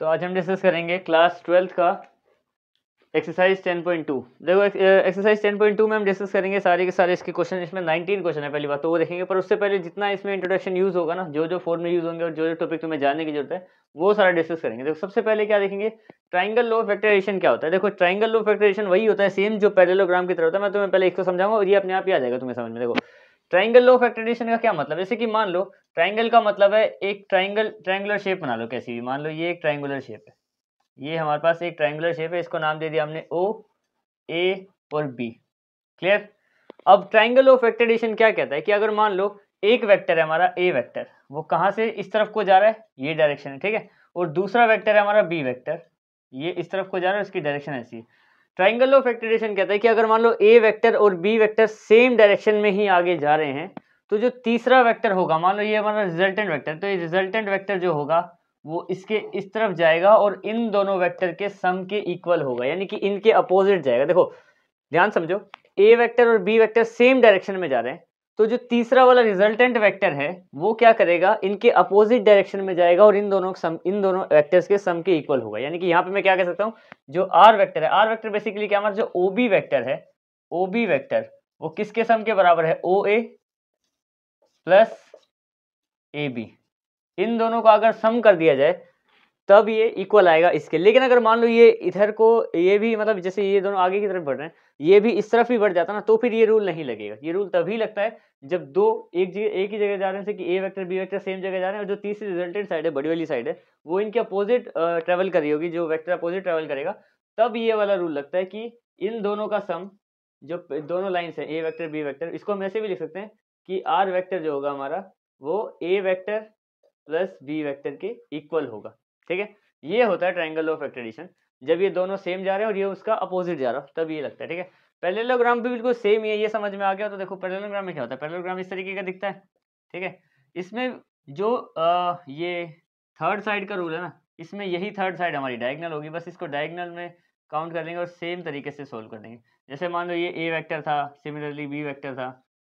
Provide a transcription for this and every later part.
तो आज हम डिस्कस करेंगे क्लास ट्वेल्थ का एक्सरसाइज 10.2 देखो एक्सरसाइज 10.2 में हम डिस्कस करेंगे सारे के सारे इसके क्वेश्चन इसमें 19 क्वेश्चन है पहली बात तो वो देखेंगे। पर उससे पहले जितना इसमें इंट्रोडक्शन यूज़ होगा ना जो जो फॉर्म में यूज़ होंगे और जो जो टॉपिक तुम्हें जानने की ज़रूरत है, वो सारा डिस्कस करेंगे। देखो, सबसे पहले क्या देखेंगे? ट्राइंगल लो फैक्टराइजेशन क्या होता है? देखो ट्राइंगल लो फैक्टराइजेशन वही होता है सेम जो पैरेललोग्राम की तरह होता है, मैं तुम्हें पहले इसको समझाऊँगा और ये अपने आप ही आ जाएगा तुम्हें समझ में। देखो ट्राइंगल लो फैक्टराइजेशन का क्या मतलब? जैसे कि मान लो ट्राइंगल का मतलब है एक ट्राइंगल ट्राइंगुलर शेप बना लो, कैसी भी। मान लो ये एक ट्राइंगुलर शेप है। ये हमारे पास एक ट्राइंगुलर शेप है, इसको नाम दे दिया हमने ओ ए और बी क्लियर अब ट्राइंगल ऑफ़ वेक्टर एडिशन क्या कहता है कि अगर मान लो एक वेक्टर है हमारा ए वेक्टर वो कहाँ से इस तरफ़ को जा रहा है? ये डायरेक्शन है, ठीक है? और दूसरा वेक्टर है हमारा बी वेक्टर ये इस तरफ़ को जा रहा है उसकी डायरेक्शन ऐसी है। ट्राइंगल ऑफ़ वेक्टरेशन कहता है कि अगर मान लो ए वेक्टर और बी वेक्टर सेम डायरेक्शन में ही आगे जा रहे हैं तो जो तीसरा वेक्टर होगा, मान लो ये हमारा रिजल्टेंट वेक्टर तो ये रिजल्टेंट वेक्टर जो होगा, वो इसके इस तरफ़ जाएगा और इन दोनों वेक्टर के सम के इक्वल होगा, यानी कि इनके अपोजिट जाएगा। देखो, ध्यान समझो ए वेक्टर और बी वेक्टर सेम डायरेक्शन में जा रहे हैं तो जो तीसरा वाला रिजल्टेंट वेक्टर है, वो क्या करेगा, इनके अपोजिट डायरेक्शन में जाएगा और इन दोनों सम इन दोनों वेक्टर्स के सम के इक्वल होगा। यानी कि यहाँ पे मैं क्या कह सकता हूँ, जो आर वेक्टर है आर वेक्टर बेसिकली क्या हमारा जो ओ बी वैक्टर है ओ बी वैक्टर वो किसके सम के बराबर है? ओ ए प्लस ए बी। इन दोनों को अगर सम कर दिया जाए, तब ये इक्वल आएगा इसके। लेकिन अगर मान लो ये इधर को, ये भी मतलब जैसे ये दोनों आगे की तरफ़ बढ़ रहे हैं, ये भी इस तरफ़ ही बढ़ जाता ना तो फिर ये रूल नहीं लगेगा। ये रूल तभी लगता है जब दो एक जगह, एक ही जगह जा रहे हैं, जैसे कि A vector B vector same जगह जा रहे हैं, और जो तीसरी रिजल्टेंट साइड है, बड़ी वाली साइड है, वो इनके अपोजिट ट्रेवल करी होगी, जो वेक्टर अपोजिट ट्रेवल करेगा, तब ये वाला रूल लगता है कि इन दोनों का सम जो दोनों लाइन्स हैं ए वैक्टर बी वैक्टर इसको हम ऐसे भी लिख सकते हैं कि आर वैक्टर जो होगा हमारा वो A vector plus B vector के इक्वल होगा ठीक है? ये होता है ट्राइंगल ऑफ़ एडिशन जब ये दोनों सेम जा रहे हैं और ये उसका अपोजिट जा रहा हो तब ये लगता है ठीक है? पैरेललोग्राम भी बिल्कुल सेम ही है ये समझ में आ गया तो देखो पैरेललोग्राम में क्या होता है? पैरेललोग्राम इस तरीके का दिखता है ठीक है? इसमें जो आ, ये थर्ड साइड का रूल है ना इसमें यही थर्ड साइड हमारी डायगनल होगी बस इसको डायगनल में काउंट कर लेंगे और सेम तरीके से सोल्व कर देंगे। जैसे मान लो ये ए वेक्टर था सिमिलरली बी वेक्टर था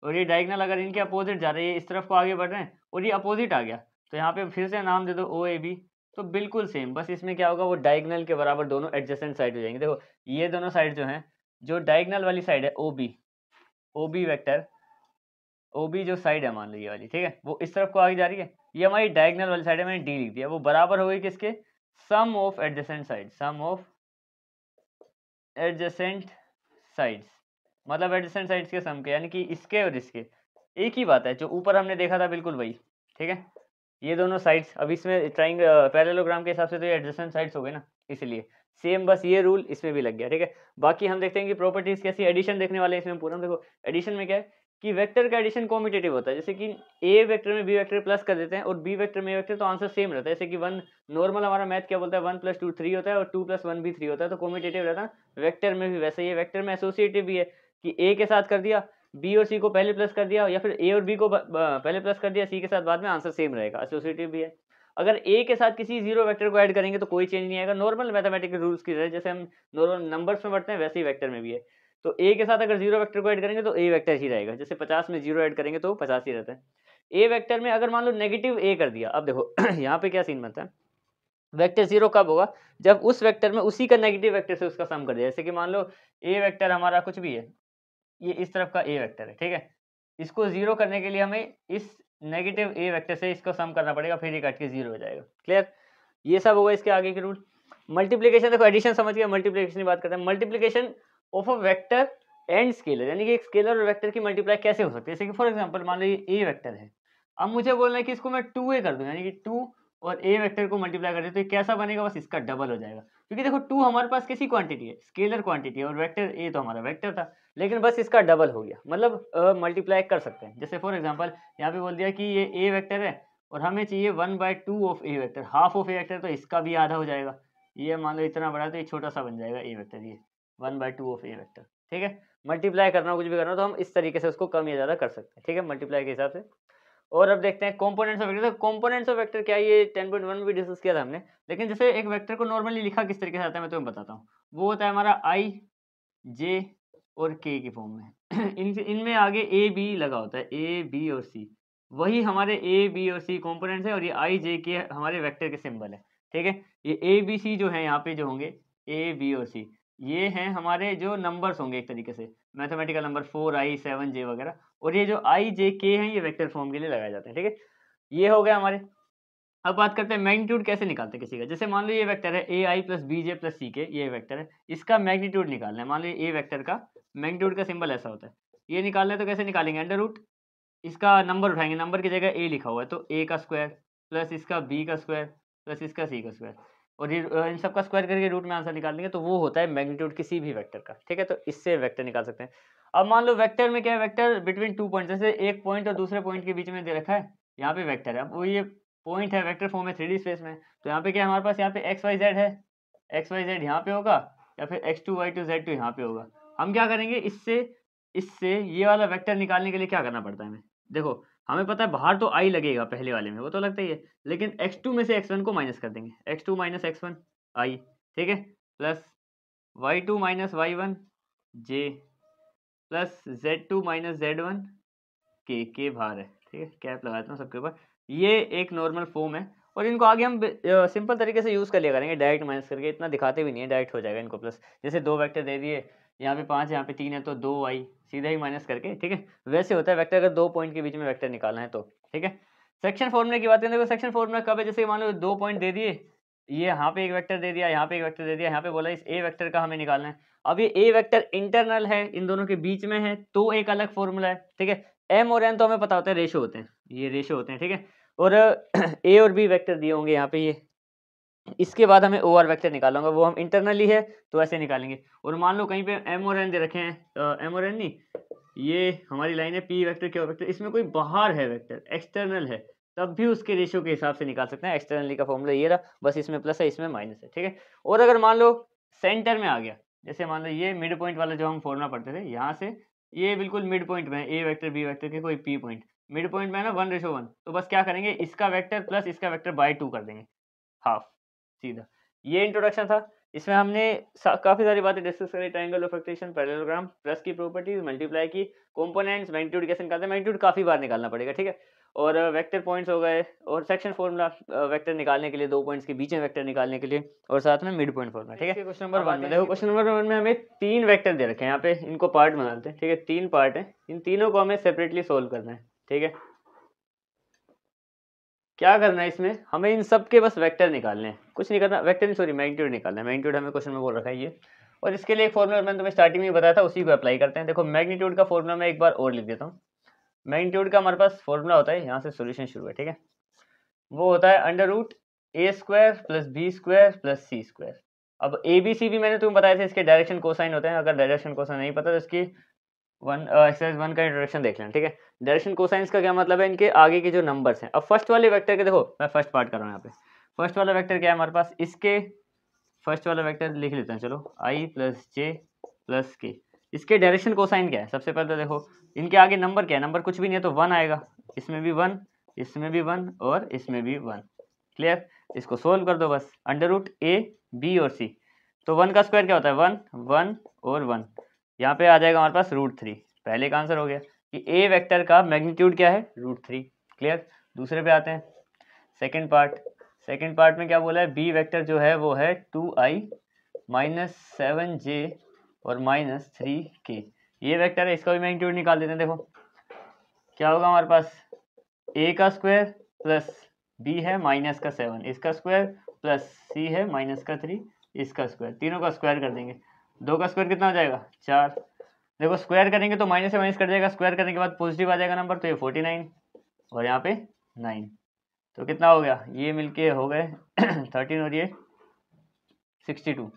और ये डायगनल अगर इनके अपोजिट जा रहे हैं इस तरफ़ को आगे बढ़ रहे हैं, और ये अपोजिट आ गया तो यहाँ पे फिर से नाम दे दो ओ ए बी तो बिल्कुल सेम बस इसमें क्या होगा, वो डायगनल के बराबर दोनों एडजस्टेंट साइड हो जाएँगे। देखो, ये दोनों साइड जो हैं, जो डायगनल वाली साइड है O B O B vector O B जो साइड है, मान लो ये वाली, ठीक है, वो इस तरफ़ को आगे जा रही है, ये हमारी डायगनल वाली साइड है, मैंने डी लिख दिया, वो बराबर हो गई किसके sum of adjacent side sum of adjacent sides मतलब एडजस्टेंट साइड्स के सम के, यानी कि इसके और इसके। एक ही बात है, जो ऊपर हमने देखा था बिल्कुल वही, ठीक है? ये दोनों साइड्स अब इसमें ट्राइंग पैरेललोग्राम के हिसाब से तो ये एडजस्टेंट साइड्स हो गए ना, इसलिए। सेम बस ये रूल इसमें भी लग गया, ठीक है? बाकी हम देखते हैं कि प्रॉपर्टीज़ कैसी एडिशन देखने वाले इसमें पूरा। देखो एडिशन में क्या है कि वेक्टर का एडिशन कॉम्पिटेटिव होता है, जैसे कि ए वेक्टर में बी वेक्टर प्लस कर देते हैं और बी वेक्टर में ए वेक्टर तो आंसर सेम रहता है। जैसे कि वन नॉर्मल हमारा मैथ क्या बोलता है? वन प्लस टू थ्री होता है और टू प्लस वन भी थ्री होता है तो कॉम्पिटेटिव रहता है। वेक्टर में भी वैसे ये वेक्टर में एसोसिएटिव भी है। कि ए के साथ कर दिया बी और सी को पहले प्लस कर दिया या फिर ए और बी को पहले प्लस कर दिया सी के साथ बाद में आंसर सेम रहेगा एसोसिएटिव भी है। अगर ए के साथ किसी ज़ीरो वेक्टर को ऐड करेंगे तो कोई चेंज नहीं आएगा नॉर्मल मैथमेटिकल रूल्स की तरह, जैसे हम नॉर्मल नंबर्स में बढ़ते हैं, वैसे ही वेक्टर में भी है। तो ए के साथ अगर ज़ीरो वेक्टर को ऐड करेंगे तो ए वेक्टर ही रहेगा, जैसे पचास में ज़ीरो ऐड करेंगे तो पचास ही रहता है। ए वेक्टर में अगर मान लो नेगेटिव ए कर दिया, अब देखो, यहाँ पे क्या सीन बनता है? वेक्टर ज़ीरो कब होगा? जब उस वेक्टर में उसी का नेगेटिव वेक्टर से उसका सम कर दिया, जैसे कि मान लो ए वेक्टर हमारा कुछ भी है ये इस तरफ़ का ए वेक्टर है, ठीक है? इसको ज़ीरो करने के लिए हमें इस नेगेटिव ए वेक्टर से इसको सम करना पड़ेगा, फिर ये कट के ज़ीरो हो जाएगा। क्लियर ये सब होगा इसके आगे के रूल मल्टीप्लीकेशन देखो एडिशन समझ गया मल्टीप्लीकेशन की बात करते हैं। Multiplication of a vector and scalar यानी कि एक स्केलर और वेक्टर की मल्टीप्लाई कैसे हो सकती है? जैसे कि फॉर एग्जांपल मान लीजिए ए वेक्टर है। अब मुझे बोलना है कि इसको मैं टू ए कर दूँ, यानी कि टू और ए वेक्टर को मल्टीप्लाई कर दे तो कैसा बनेगा? बस इसका डबल हो जाएगा। क्योंकि देखो टू हमारे पास कैसी क्वांटिटी है स्केलर क्वांटिटी है, और वेक्टर ए तो हमारा वेक्टर था। लेकिन बस इसका डबल हो गया। मतलब मल्टीप्लाई कर सकते हैं। जैसे फॉर एग्जांपल यहाँ पे बोल दिया कि ये ए वेक्टर है और हमें चाहिए one by two of A vector half of A vector तो इसका भी आधा हो जाएगा। ये मान लो इतना बड़ा तो ये छोटा सा बन जाएगा ए वेक्टर ये। One by two of A vector ठीक है? मल्टीप्लाई करना कुछ भी करना तो हम इस तरीके से उसको कम या ज़्यादा कर सकते हैं। ठीक है? मल्टीप्लाई के हिसाब से। और अब देखते हैं कॉम्पोनेंट्स ऑफ़ वेक्टर तो ऑफ़ वेक्टर क्या ये टेन पॉइंट वन भी डिस्कस किया था हमने। लेकिन जैसे एक वेक्टर को नॉर्मली लिखा किस तरीके से आता है, मैं तुम्हें बताता हूँ। वो होता है हमारा आई जे और के की फॉर्म में। इन, इनमें आगे ए बी लगा होता है। ए बी और सी वही हमारे ए बी और सी कॉम्पोनेंट्स है और ये आई जे के हमारे वेक्टर के सिंबल है। ठीक है? ये ए बी सी जो है, यहाँ पे जो होंगे ए बी और सी ये हैं हमारे जो नंबर्स होंगे एक तरीके से। Mathematical number four I seven J वगैरह। और ये जो आई जे के हैं, ये वेक्टर फॉर्म के लिए लगाए जाते हैं। ठीक है? ये हो गया हमारे। अब बात करते हैं मैग्नीट्यूड कैसे निकालते हैं किसी का। जैसे मान लो ये वेक्टर है A I plus B J plus C K ये वेक्टर है। इसका मैग्नीट्यूड निकालना है। मान लो ए वेक्टर का मैग्नीट्यूड का सिंबल ऐसा होता है। ये निकालना है तो कैसे निकालेंगे? Under root. इसका नंबर उठाएँगे। नंबर की जगह ए लिखा हुआ है तो ए का स्क्वायर प्लस इसका बी का स्क्वायर प्लस इसका सी का स्क्वायर और ये इन सब का स्क्वायर करके रूट में आंसर निकाल देंगे तो वो होता है मैग्नीट्यूड किसी भी वेक्टर का। ठीक है? तो इससे वेक्टर निकाल सकते हैं। अब मान लो वेक्टर में क्या है? वेक्टर बिटवीन टू पॉइंट जैसे एक पॉइंट और दूसरे पॉइंट के बीच में दे रखा है, यहाँ पे वेक्टर है। अब वो ये पॉइंट है वेक्टर फॉर्म में थ्री स्पेस में। तो यहाँ पे क्या हमारे पास? यहाँ पे एक्स वाई जेड है। एक्स वाई जेड यहाँ पे होगा या फिर X two Y two Z two यहाँ पे होगा। हम क्या करेंगे, इससे इससे ये वाला वेक्टर निकालने के लिए क्या करना पड़ता है हमें? देखो, हमें पता है बाहर तो आई लगेगा पहले वाले में, वो तो लगता ही है, लेकिन एक्स टू में से एक्स वन को माइनस कर देंगे। X two minus X one I ठीक है? Plus Y two minus Y one J plus Z two minus Z one K के बाहर है, ठीक है? कैप लगाता हूँ सबके ऊपर। ये एक नॉर्मल फॉर्म है, और इनको आगे हम सिंपल तरीके से यूज़ कर लिया करेंगे डायरेक्ट माइनस करके, इतना दिखाते भी नहीं है डायरेक्ट हो जाएगा इनको प्लस जैसे दो वेक्टर दे दिए यहाँ पे पाँच, यहाँ पे तीन है तो दो आई। सीधा ही माइनस करके, ठीक है? वैसे होता है वेक्टर अगर दो पॉइंट के बीच में वेक्टर निकालना है तो ठीक है? सेक्शन फॉर्मूले की बात करें, देखो सेक्शन फॉर्मूला कब है? जैसे मान लो दो पॉइंट दे दिए, ये यहाँ पे एक वेक्टर दे दिया, यहाँ पे एक वेक्टर दे दिया, यहाँ पे बोला इस ए वेक्टर का हमें निकालना है। अब ये ए वेक्टर इंटरनल है, इन दोनों के बीच में है तो एक अलग फॉर्मूला है, ठीक है? एम और एन तो हमें पता होता है रेशो होते हैं, ये रेशो होते हैं, ठीक है? और ए और बी वेक्टर दिए होंगे यहाँ पे, ये इसके बाद हमें ओ आर वैक्टर निकालूँगा वो हम इंटरनली है तो ऐसे निकालेंगे। और मान लो कहीं पे एम और एन दे रखे हैं एम और एन नहीं, ये हमारी लाइन है पी वैक्टर क्यू वैक्टर इसमें कोई बाहर है वैक्टर एक्सटर्नल है, तब भी उसके रेशियो के हिसाब से निकाल सकते हैं। एक्सटर्नली का फॉर्मूला ये रहा, बस इसमें प्लस है, इसमें माइनस है, ठीक है? और अगर मान लो सेंटर में आ गया, जैसे मान लो ये मिड पॉइंट वाला जो हम फॉर्मूला पढ़ते थे, यहाँ से, ये बिल्कुल मिड पॉइंट में ए वैक्टर बी वैक्टर के कोई पी पॉइंट मिड पॉइंट में ना वन रेशो वन तो बस क्या करेंगे, इसका वैक्टर प्लस इसका वैक्टर बाय टू कर देंगे हाफ़ सीधा ये इंट्रोडक्शन था। इसमें हमने काफ़ी सारी बातें डिस्कस करी triangle of addition parallelogram plus की प्रॉपर्टीज़ मल्टीप्लाई की कंपोनेंट्स मैग्नीट्यूड कैसे निकालते हैं? मैग्नीट्यूड काफ़ी बार निकालना पड़ेगा ठीक है? और वेक्टर पॉइंट्स हो गए और सेक्शन फॉर्मूला वेक्टर निकालने के लिए दो पॉइंट्स के बीच में वेक्टर निकालने के लिए और साथ में मिड पॉइंट फॉर्मूला ठीक है? क्वेश्चन नंबर वन में देखो क्वेश्चन नंबर वन में हमें तीन वेक्टर दे रखे हैं यहाँ पे इनको पार्ट बनाते हैं ठीक है? तीन पार्ट है। इन तीनों को हमें सेपरेटली सोल्व करना है ठीक है? क्या करना है इसमें? हमें इन सब के बस वेक्टर निकालने हैं। कुछ नहीं करना वेक्टर नहीं सॉरी मैग्नीट्यूड निकालना है। मैग्नीट्यूड हमें क्वेश्चन में बोल रखा है ये। और इसके लिए एक फॉर्मूला मैंने तुम्हें स्टार्टिंग में बताया था, उसी को अप्लाई करते हैं। देखो मैग्नीट्यूड का फॉर्मूला मैं एक बार और लिख देता हूँ। मैग्नीट्यूड का हमारे पास फॉर्मूला होता है, यहाँ से सोल्यूशन शुरू है, ठीक है? वो होता है under root A square plus B square plus C square अब ए बी सी भी मैंने तुम्हें बताया था, इसके डायरेक्शन कोसाइन होते हैं। अगर डायरेक्शन कोसाइन नहीं पता तो इसकी वन एक्सरसाइज वन का इंट्रोडक्शन देख लें ठीक है? डायरेक्शन कोसाइंस का क्या मतलब है इनके? आगे के जो नंबर्स हैं। अब फ़र्स्ट वाले वेक्टर के देखो, मैं फ़र्स्ट पार्ट कर रहा हूँ यहाँ पे। फ़र्स्ट वाला वेक्टर क्या है हमारे पास? इसके फ़र्स्ट वाला वेक्टर लिख लेते हैं, चलो। आई प्लस जे प्लस के इसके डायरेक्शन कोसाइन क्या है? सबसे पहले तो देखो, इनके आगे नंबर क्या है? नंबर कुछ भी नहीं है तो वन आएगा। इसमें भी वन इसमें भी वन और इसमें भी वन क्लियर इसको सोल्व कर दो बस। अंडर रूट ए बी और सी तो वन का स्क्वायर क्या होता है? वन वन और वन यहाँ पे आ जाएगा हमारे पास रूट थ्री पहले का आंसर हो गया कि ए वेक्टर का मैग्नीट्यूड क्या है? रूट थ्री क्लियर दूसरे पे आते हैं। सेकेंड पार्ट सेकेंड पार्ट में क्या बोला है? बी वेक्टर जो है, वो है two I minus seven J और माइनस थ्री के ये वेक्टर है, इसका भी मैग्नीट्यूड निकाल देते हैं, देखो। क्या होगा हमारे पास? ए का स्क्वायर प्लस बी है माइनस का सेवन इसका स्क्वायर प्लस सी है माइनस का थ्री इसका स्क्वायर तीनों का स्क्वायर कर देंगे। दो का स्क्वायर कितना हो जाएगा? चार। देखो स्क्वायर करेंगे तो माइनस से माइनस कर जाएगा। स्क्वायर करने के बाद पॉजिटिव आ जाएगा नंबर तो ये फोर्टी नाइन और यहाँ पे नाइन तो कितना हो गया? ये मिलके हो गए थर्टीन और ये sixty two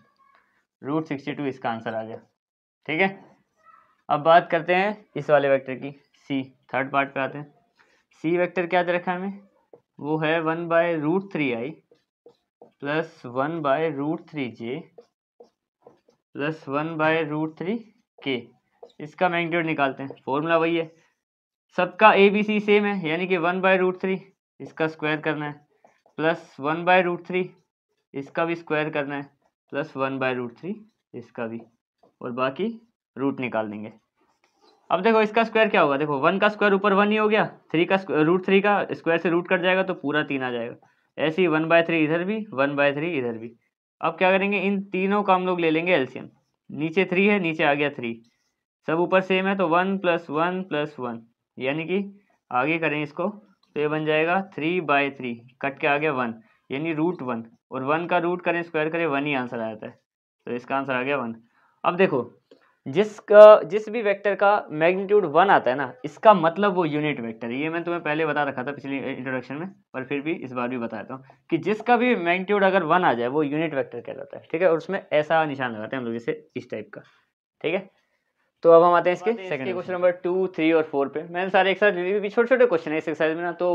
root sixty two इसका आंसर आ गया। ठीक है? अब बात करते हैं इस वाले वेक्टर की। सी थर्ड पार्ट पे आते हैं। सी वेक्टर क्या दे रखा है हमें? वो है one by root three I plus one by root three J plus one by root three K. इसका मैग्नीट्यूड निकालते हैं। फॉर्मूला वही है। सबका ए बी सी सेम है। यानी कि वन बाय रूट थ्री, इसका स्क्वायर करना है। Plus one by root three, इसका भी स्क्वायर करना है। Plus one by root three, इसका भी। और बाकी रूट निकाल देंगे। अब देखो, इसका स्क्वायर क्या होगा? देखो, वन का स्क्वायर ऊपर वन ही हो गया। थ्री का रूट थ्री का स्क्वायर से रूट कट जाएगा तो पूरा तीन आ जाएगा। ऐसे ही वन बाय थ्री इधर भी, वन बाय थ्री इधर भी। अब क्या करेंगे? इन तीनों का हम लोग ले लेंगे एल्शियम नीचे थ्री है, नीचे आ गया थ्री सब ऊपर सेम है तो one plus one plus one यानी कि आगे करें इसको तो ये बन जाएगा थ्री बाय थ्री कट के आ गया वन यानी रूट वन और वन का रूट करें स्क्वायर करें वन ही आंसर आ जाता है। तो इसका आंसर आ गया वन अब देखो जिसका जिस भी वेक्टर का मैग्नीट्यूड वन आता है ना इसका मतलब वो यूनिट वेक्टर है। ये मैंने तुम्हें पहले बता रखा था पिछली इंट्रोडक्शन में पर फिर भी इस बार भी बता बताता हूँ कि जिसका भी मैग्नीट्यूड अगर वन आ जाए वो यूनिट वेक्टर कहलाता है ठीक है? और उसमें ऐसा निशान लगाते हैं हम लोग जैसे इस टाइप का ठीक है? तो अब हम आते हैं इसके second question number two three और फोर पे। मैंने सारे एक साथ छोटे छोटे क्वेश्चन है इस एक्सरसाइज में ना तो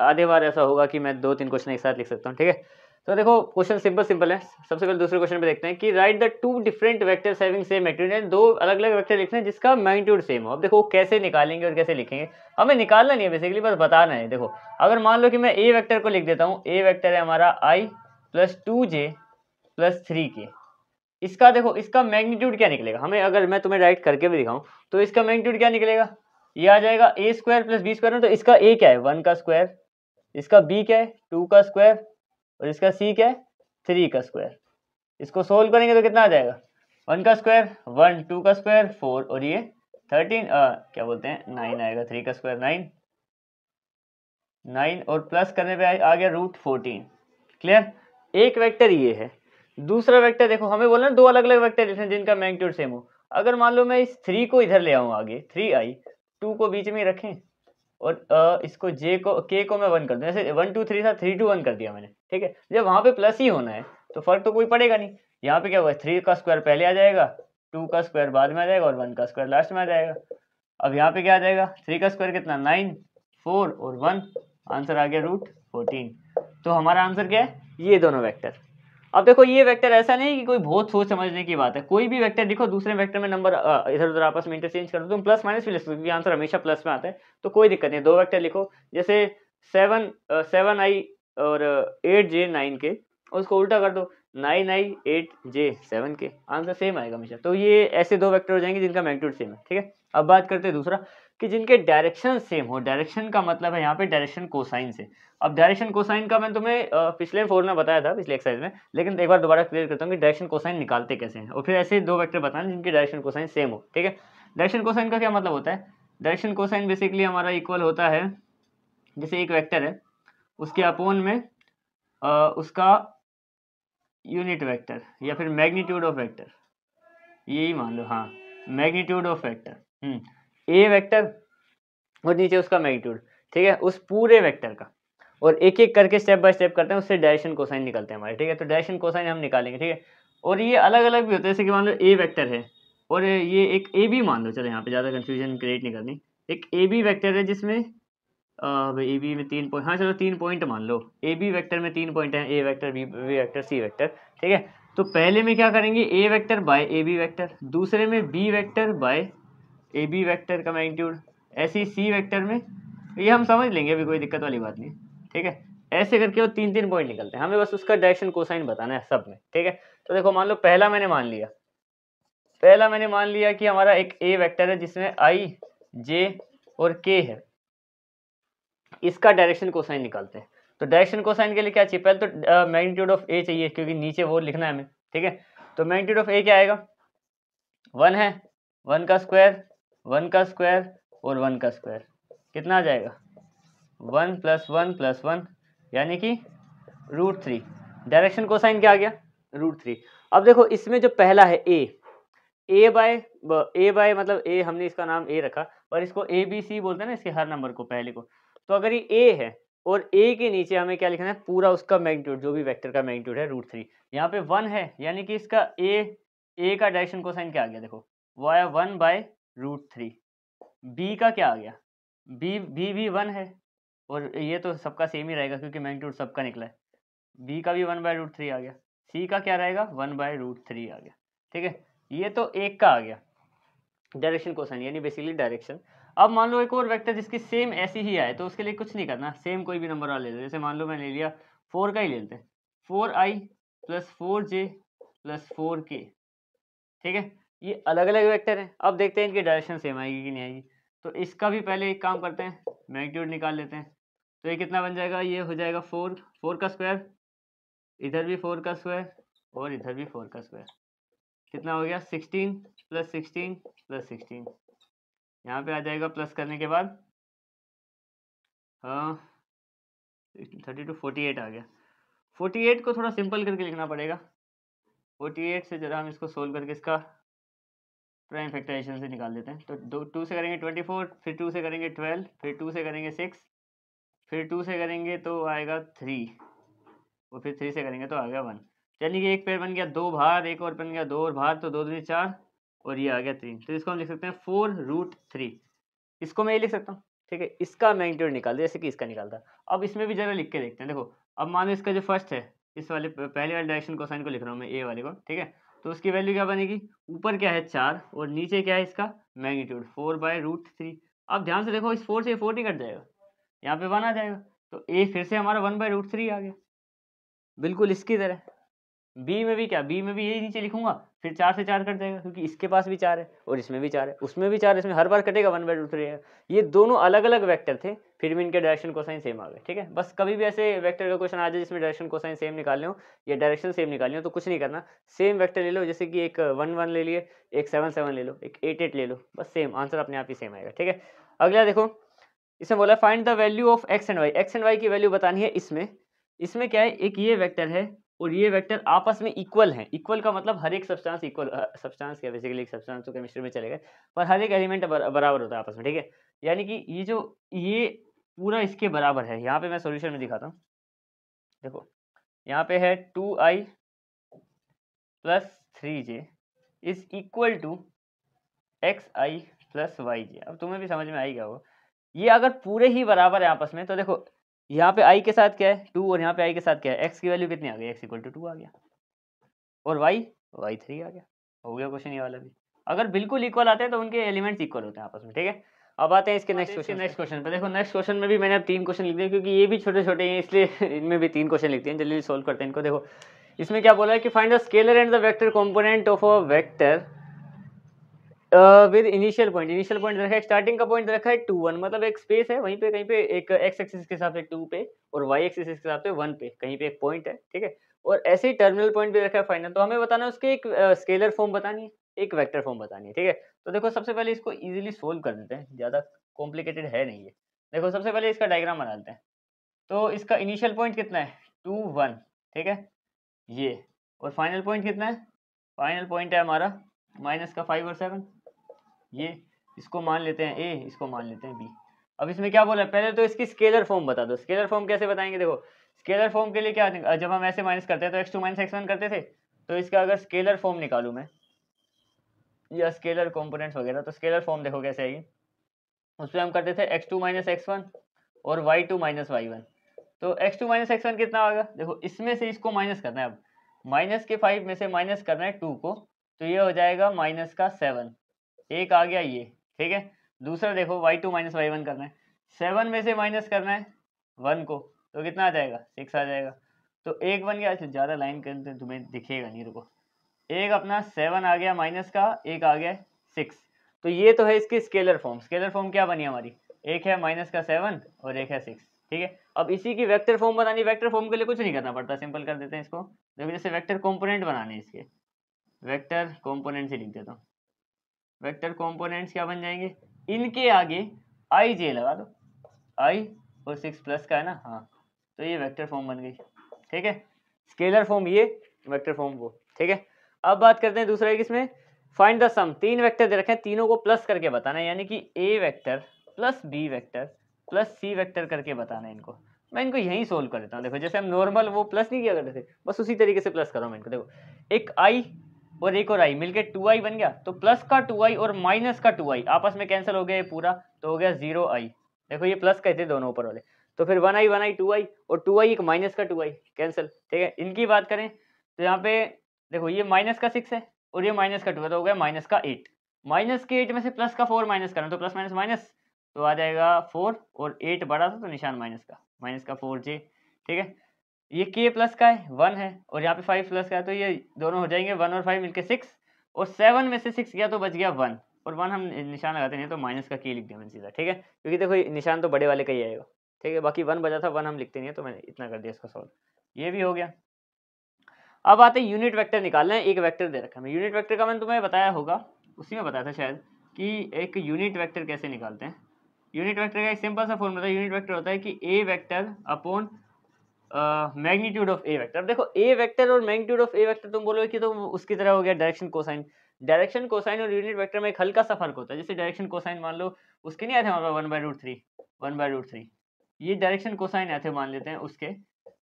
आधे बार ऐसा होगा कि मैं दो तीन क्वेश्चन एक साथ लिख सकता हूँ ठीक है? तो देखो क्वेश्चन सिंपल सिंपल है। सबसे पहले दूसरे क्वेश्चन पे देखते हैं कि write the two different vectors having same magnitude दो अलग अलग वेक्टर लिखने हैं जिसका मैग्नीट्यूड सेम हो। अब देखो, कैसे निकालेंगे और कैसे लिखेंगे? हमें निकालना नहीं है बेसिकली बस बताना है। देखो, अगर मान लो कि मैं ए वैक्टर को लिख देता हूँ ए वेक्टर है हमारा I plus two J plus three K इसका देखो, इसका मैग्नीट्यूड क्या निकलेगा? हमें अगर मैं तुम्हें राइट करके भी दिखाऊँ तो इसका मैग्नीट्यूड क्या निकलेगा? ये आ जाएगा A square plus B square तो इसका ए क्या है? वन का स्क्वायर इसका बी क्या है? टू का स्क्वायर और इसका सी क्या है? थ्री का स्क्वायर इसको सोल्व करेंगे तो कितना आ जाएगा? वन का स्क्वायर वन टू का स्क्वायर फोर और ये थर्टीन क्या बोलते हैं? नाइन आएगा थ्री का स्क्वायर नाइन नाइन और प्लस करने पे आ गया रूट फोर्टीन क्लियर एक वेक्टर ये है. दूसरा वेक्टर देखो, हमें बोला ना दो अलग अलग वेक्टर लिखने जिनका मैग्नीट्यूड सेम हो। अगर मान लो मैं इस थ्री को इधर ले आऊँ आगे थ्री आई टू को बीच में रखें और इसको जे को के को मैं वन कर दूँ। जैसे वन टू थ्री था थ्री टू वन कर दिया मैंने, ठीक है? जब वहाँ पे प्लस ही होना है तो फ़र्क तो कोई पड़ेगा नहीं। यहाँ पे क्या हुआ? थ्री का स्क्वायर पहले आ जाएगा टू का स्क्वायर बाद में आ जाएगा और वन का स्क्वायर लास्ट में आ जाएगा। अब यहाँ पे क्या आ जाएगा? थ्री का स्क्वायर कितना? नाइन फोर और वन आंसर आ गया रूट फोर्टीन तो हमारा आंसर क्या है? ये दोनों वैक्टर अब देखो, ये वेक्टर ऐसा नहीं कि कोई बहुत सोच समझने की बात है। कोई भी वेक्टर देखो, दूसरे वेक्टर में नंबर इधर उधर आपस में इंटरचेंज कर दो, तुम प्लस माइनस भी लिख सकते आंसर हमेशा प्लस में आता है। तो कोई दिक्कत नहीं दो वेक्टर लिखो, जैसे सेवन सेवन आई और एट जे नाइन के उसको उल्टा कर दो। Nine I eight J seven K answer same आएगा हमेशा। तो ये ऐसे दो वैक्टर हो जाएँगे जिनका मैग्नीट्यूड सेम है, ठीक है? अब बात करते हैं दूसरा। कि जिनके डायरेक्शन सेम हो। डायरेक्शन का मतलब है यहाँ पे डायरेक्शन कोसाइन से। अब डायरेक्शन कोसाइन का मैं तुम्हें पिछले फोर में बताया था, पिछले एक्सरसाइज में, लेकिन एक बार दोबारा क्लियर करता हूँ कि डायरेक्शन कोसाइन निकालते कैसे हैं। और फिर ऐसे दो वेक्टर बताना जिनके डायरेक्शन कोसाइन सेम हो, ठीक है? डायरेक्शन कोसाइन का क्या मतलब होता है? डायरेक्शन कोसाइन बेसिकली हमारा इक्वल होता है, जैसे एक वैक्टर है, उसके अपोन में उसका यूनिट वैक्टर या फिर मैग्नीट्यूड ऑफ़ वैक्टर यही मान लो हाँ magnitude of vector A vector और नीचे उसका मैग्नीट्यूड ठीक है? उस पूरे वेक्टर का। और एक एक करके स्टेप बाय स्टेप करते हैं, उससे डायरेक्शन कोसाइन निकलते हैं हमारे, ठीक है? तो डायरेक्शन कोसाइन हम निकालेंगे, ठीक है? और ये अलग अलग भी होते हैं, जैसे कि मान लो ए वेक्टर है, और ये एक ए बी मान लो, चलो यहाँ पे ज़्यादा कन्फ्यूज़न क्रिएट नहीं करनी। एक ए बी वैक्टर है जिसमें ए बी में तीन पॉइंट हाँ चलो तीन पॉइंट मान लो। ए बी वैक्टर में तीन पॉइंट हैं A vector B B vector C vector ठीक है? तो पहले में क्या करेंगे? A vector by A B vector दूसरे में B vector by A B vector का मैग्नीट्यूड ऐसी सी वैक्टर में, ये हम समझ लेंगे, अभी कोई दिक्कत वाली बात नहीं, ठीक है? ऐसे करके वो तीन तीन पॉइंट निकलते हैं, हमें बस उसका डायरेक्शन कोसाइन बताना है सब में, ठीक है? तो देखो, मान लो पहला मैंने मान लिया, पहला मैंने मान लिया कि हमारा एक ए वेक्टर है जिसमें आई जे और के है, इसका डायरेक्शन कोसाइन निकालते हैं तो डायरेक्शन कोसाइन के लिए क्या चाहिए? पहले तो मैग्नीट्यूड ऑफ़ ए चाहिए, क्योंकि नीचे वो लिखना है हमें, ठीक है? तो मैग्नीट्यूड ऑफ़ ए क्या आएगा? वन है, वन का स्क्वायर वन का स्क्वायर और वन का स्क्वायर। कितना आ जाएगा? One plus one plus one, यानी कि रूट थ्री डायरेक्शन कोसाइन क्या आ गया? रूट थ्री अब देखो, इसमें जो पहला है ए ए बाय ए बाय मतलब ए हमने इसका नाम ए रखा और इसको ए बी सी बोलते हैं ना, इसके हर नंबर को, पहले को। तो अगर ये ए है, और ए के नीचे हमें क्या लिखना है? पूरा उसका मैग्नीट्यूड जो भी वेक्टर का मैग्नीट्यूड है रूट थ्री यहाँ पे वन है, यानी कि इसका ए ए का डायरेक्शन कोसाइन क्या आ गया? देखो वो आया one by root three. B का क्या आ गया? बी बी भी वन है और ये तो सबका सेम ही रहेगा क्योंकि मैग्नीट्यूड सबका निकला है। बी का भी वन बाय रूट थ्री आ गया। सी का क्या रहेगा? वन बाय रूट थ्री आ गया। ठीक है? ये तो एक का आ गया। डायरेक्शन क्वेश्चन यानी बेसिकली डायरेक्शन अब मान लो एक और वेक्टर जिसकी सेम ऐसी ही आए तो उसके लिए कुछ नहीं करना। सेम कोई भी नंबर वाला ले लो। जैसे मान लो मैं ले लिया फोर का ही ले लेते हैं। Four I plus four J plus four K ठीक है? ये अलग अलग वेक्टर हैं। अब देखते हैं इनकी डायरेक्शन सेम आएगी कि नहीं आएगी। तो इसका भी पहले एक काम करते हैं मैग्नीट्यूड निकाल लेते हैं। तो ये कितना बन जाएगा? ये हो जाएगा फोर फोर का स्क्वायर इधर भी फोर का स्क्वायर और इधर भी फोर का स्क्वायर कितना हो गया? Sixteen plus sixteen plus sixteen यहाँ पे आ जाएगा प्लस करने के बाद थर्टी टू फोर्टी एट आ गया। फोर्टी एट को थोड़ा सिंपल करके लिखना पड़ेगा। फोर्टी एट से ज़रा हम इसको सोल्व करके इसका प्राइम फैक्टराइजेशन से निकाल देते हैं। तो दो टू से करेंगे ट्वेंटी फोर फिर टू से करेंगे ट्वेल्व फिर टू से करेंगे सिक्स फिर टू से करेंगे तो आएगा थ्री और फिर थ्री से करेंगे तो आ गया वन कि एक पेड़ बन गया, दो भार, एक और बन गया, दो और भार तो दो दूनी चार, और ये आ गया तीन तो इसको हम लिख सकते हैं फोर रूट थ्री इसको मैं ये लिख सकता हूँ, ठीक है? इसका मैग्नीट्यूड निकाल दे, जैसे कि इसका निकालता। अब इसमें भी ज़रा लिख के देखते हैं। देखो, अब मान इसका जो फ़र्स्ट है, इस वाले, पहले वाले डायरेक्शन को साइन को लिख रहा हूँ मैं ए वाले को, ठीक है? तो उसकी वैल्यू क्या बनेगी? ऊपर क्या है चार और नीचे क्या है इसका? Magnitude four by root three अब ध्यान से देखो, इस फोर से फोर नहीं कट जाएगा। यहाँ पे वन आ जाएगा। तो ए फिर से हमारा वन बाय रूट थ्री आ गया। बिल्कुल इसकी तरह। बी में भी क्या? बी में भी यही नीचे लिखूँगा। फिर चार से चार कट जाएगा, क्योंकि इसके पास भी चार है और इसमें भी चार है। उसमें भी चार है, इसमें हर बार कटेगा वन बाई रूट थ्री ये दोनों अलग अलग वैक्टर थे। फिर भी इनके डायरेक्शन कोसाइन सेम आ गए, ठीक है? बस कभी भी ऐसे वेक्टर का क्वेश्चन आ जाए जिसमें डायरेक्शन कोसाइन सेम निकालने हो, या डायरेक्शन सेम निकालने हो तो कुछ नहीं करना। सेम वैक्टर ले लो, जैसे कि एक वन वन ले लिए, एक सेवन सेवन ले लो, एक एट एट ले लो, बस सेम आंसर अपने आप ही सेम आएगा, ठीक है? अगला देखो, इसमें बोला find the value of X and Y X and Y की वैल्यू बतानी है इसमें। इसमें क्या है, एक ये वेक्टर है, और ये वेक्टर आपस में इक्वल हैं। इक्वल का मतलब हर एक सब्सटेंस इक्वल सब्सटेंस क्या बेसिकली एक सब्सटेंस तो केमिस्ट्री में चलेगा, पर हर एक एलिमेंट बराबर होता है आपस में, ठीक है? यानी कि ये जो, ये पूरा इसके बराबर है। यहाँ पे मैं सॉल्यूशन में दिखाता हूँ। देखो, यहाँ पे है two I plus three J is equal to X I plus Y J अब तुम्हें भी समझ में आई वो ये अगर पूरे ही बराबर है आपस में तो देखो, यहाँ पे आई के साथ क्या है? टू और यहाँ पे आई के साथ क्या है? एक्स की वैल्यू कितनी आ गई? एक्स इक्वल टू टू आ गया। और वाई वाई थ्री आ गया। हो गया क्वेश्चन ये वाला भी। अगर बिल्कुल इक्वल आते हैं तो उनके एलिमेंट्स इक्वल होते हैं आपस में, ठीक है? अब आते हैं इसके नेक्स्ट क्वेश्चन नेक्स्ट क्वेश्चन पे। देखो नेक्स्ट क्वेश्चन में भी मैंने अब तीन क्वेश्चन लिख दिए क्योंकि ये भी छोटे छोटे हैं इसलिए इनमें भी तीन क्वेश्चन लिखते हैं जल्दी सोल्व करते हैं इनको। देखो इसमें क्या बोला है कि find the scalar and the vector component of a vector with initial point initial point रखा है स्टार्टिंग का पॉइंट रखा है टू वन मतलब एक स्पेस है वहीं पे कहीं पे एक एक्स एक्सिस के हिसाब से टू पे और वाई एक्सिस के हिसाब से वन पे कहीं पे एक पॉइंट है ठीक है? और ऐसे ही टर्मिनल पॉइंट भी रखा है फाइनल तो हमें बताना है उसके एक स्केलर फॉर्म बतानी है। एक वेक्टर फॉर्म बतानी है, ठीक है? तो देखो, सबसे पहले इसको इजीली सोल्व कर देते हैं, ज़्यादा कॉम्प्लिकेटेड है नहीं है देखो, सबसे पहले इसका डायग्राम बना लेते हैं। तो इसका इनिशियल पॉइंट कितना है? टू वन ठीक है? ये, और फाइनल पॉइंट कितना है? फाइनल पॉइंट है हमारा माइनस का फाइव और सेवन ये, इसको मान लेते हैं ए इसको मान लेते हैं बी अब इसमें क्या बोला पहले तो इसकी स्केलर फॉर्म बता दो। स्केलर फॉर्म कैसे बताएँगे? देखो स्केलर फॉर्म के लिए क्या, जब हम ऐसे माइनस करते हैं तो X two minus X one करते थे। तो इसका अगर स्केलर फॉर्म निकालूँ मैं या स्केलर कॉम्पोनेंट्स वगैरह तो स्केलर फॉर्म देखो कैसे आएगी उस पर हम करते थे X two minus X one और Y two minus Y one तो X two minus X one कितना होगा? देखो, इसमें से इसको माइनस करना है अब। माइनस के फाइव में से माइनस करना है टू को तो ये हो जाएगा माइनस का सेवन एक आ गया ये, ठीक है? दूसरा देखो Y two minus Y one करना है। सेवन में से माइनस करना है वन को तो कितना आ जाएगा? सिक्स आ जाएगा। तो एक बन गया, ज़्यादा लाइन करते तुम्हें दिखेगा नहीं, रुको। एक अपना सेवन आ गया माइनस का, एक आ गया सिक्स। तो ये तो है इसकी स्केलर फॉर्म। स्केलर फॉर्म क्या बनी हमारी? एक है माइनस का सेवन और एक है सिक्स, ठीक है? अब इसी की वेक्टर फॉर्म बनानी। वेक्टर फॉर्म के लिए कुछ नहीं करना पड़ता, सिंपल कर देते हैं इसको। देखो, जैसे वेक्टर कंपोनेंट बनाने इसके। वेक्टर कंपोनेंट से लिख देता हूँ। वेक्टर कंपोनेंट्स क्या बन जाएँगे? इनके आगे आई जे लगा दो। आई और सिक्स प्लस का है ना? हाँ। तो ये वेक्टर फॉर्म बन गई, ठीक है? स्केलर फॉर्म ये, वेक्टर फॉर्म वो, ठीक है? अब बात करते हैं दूसरा किसमें फाइंड द सम तीन वेक्टर दे रखे हैं, तीनों को प्लस करके बताना है, यानी कि A vector plus B vector plus C vector करके बताना है इनको। मैं इनको यहीं सोल्व कर देता हूँ। देखो, जैसे हम नॉर्मल वो प्लस नहीं किया करते थे, बस उसी तरीके से प्लस करो मैं इनको। देखो, एक आई और एक और आई मिलके टू आई बन गया। तो प्लस का टू आई और माइनस का टू आई आपस में कैंसिल हो गया ये पूरा तो हो गया ज़ीरो आई देखो, ये प्लस कहते दोनों ऊपर वाले। तो फिर one I one I two I और टू आई एक माइनस का टू आई कैंसिल ठीक है, इनकी बात करें तो यहाँ पे देखो, ये माइनस का सिक्स है और ये माइनस का टू है तो हो गया माइनस का एट माइनस के एट में से प्लस का फोर माइनस करना तो प्लस माइनस माइनस तो आ जाएगा फोर और एट बड़ा था तो निशान माइनस का माइनस का फोर जे ठीक है? ये के प्लस का है वन है, और यहाँ पे फाइव प्लस का है तो ये दोनों हो जाएँगे वन और फाइव मिलके सिक्स और सेवन में से सिक्स गया तो बच गया वन और वन हम निशान लगाते नहीं तो माइनस का के लिख दिया मैंने सीधा, ठीक है? क्योंकि देखो निशान तो बड़े वाले का ही आएगा ठीक है? बाकी वन बजा था वन हम लिखते नहीं है तो मैंने इतना कर दिया इसका सॉल्व ये भी हो गया। अब आते हैं यूनिट वेक्टर निकालना है, एक वेक्टर दे रखा है। यूनिट वेक्टर का मैंने तुम्हें बताया होगा, उसी में बताया था शायद, कि एक यूनिट वेक्टर कैसे निकालते हैं। यूनिट वेक्टर का एक सिंपल सा फॉर्मूला यूनिट वेक्टर होता है कि A vector upon magnitude of A vector अब देखो ए वेक्टर और मैग्नीट्यूड ऑफ़ ए वेक्टर तुम बोलोगे कि तो उसकी तरह हो गया डायरेक्शन कोसाइन डायरेक्शन कोसाइन और यूनिट वेक्टर में एक हल्का सा फ़र्क होता है, जैसे डायरेक्शन कोसाइन मान लो, उसके नहीं आते हमारे one by root three one by root three ये डायरेक्शन कोसाइन आते मान लेते हैं उसके,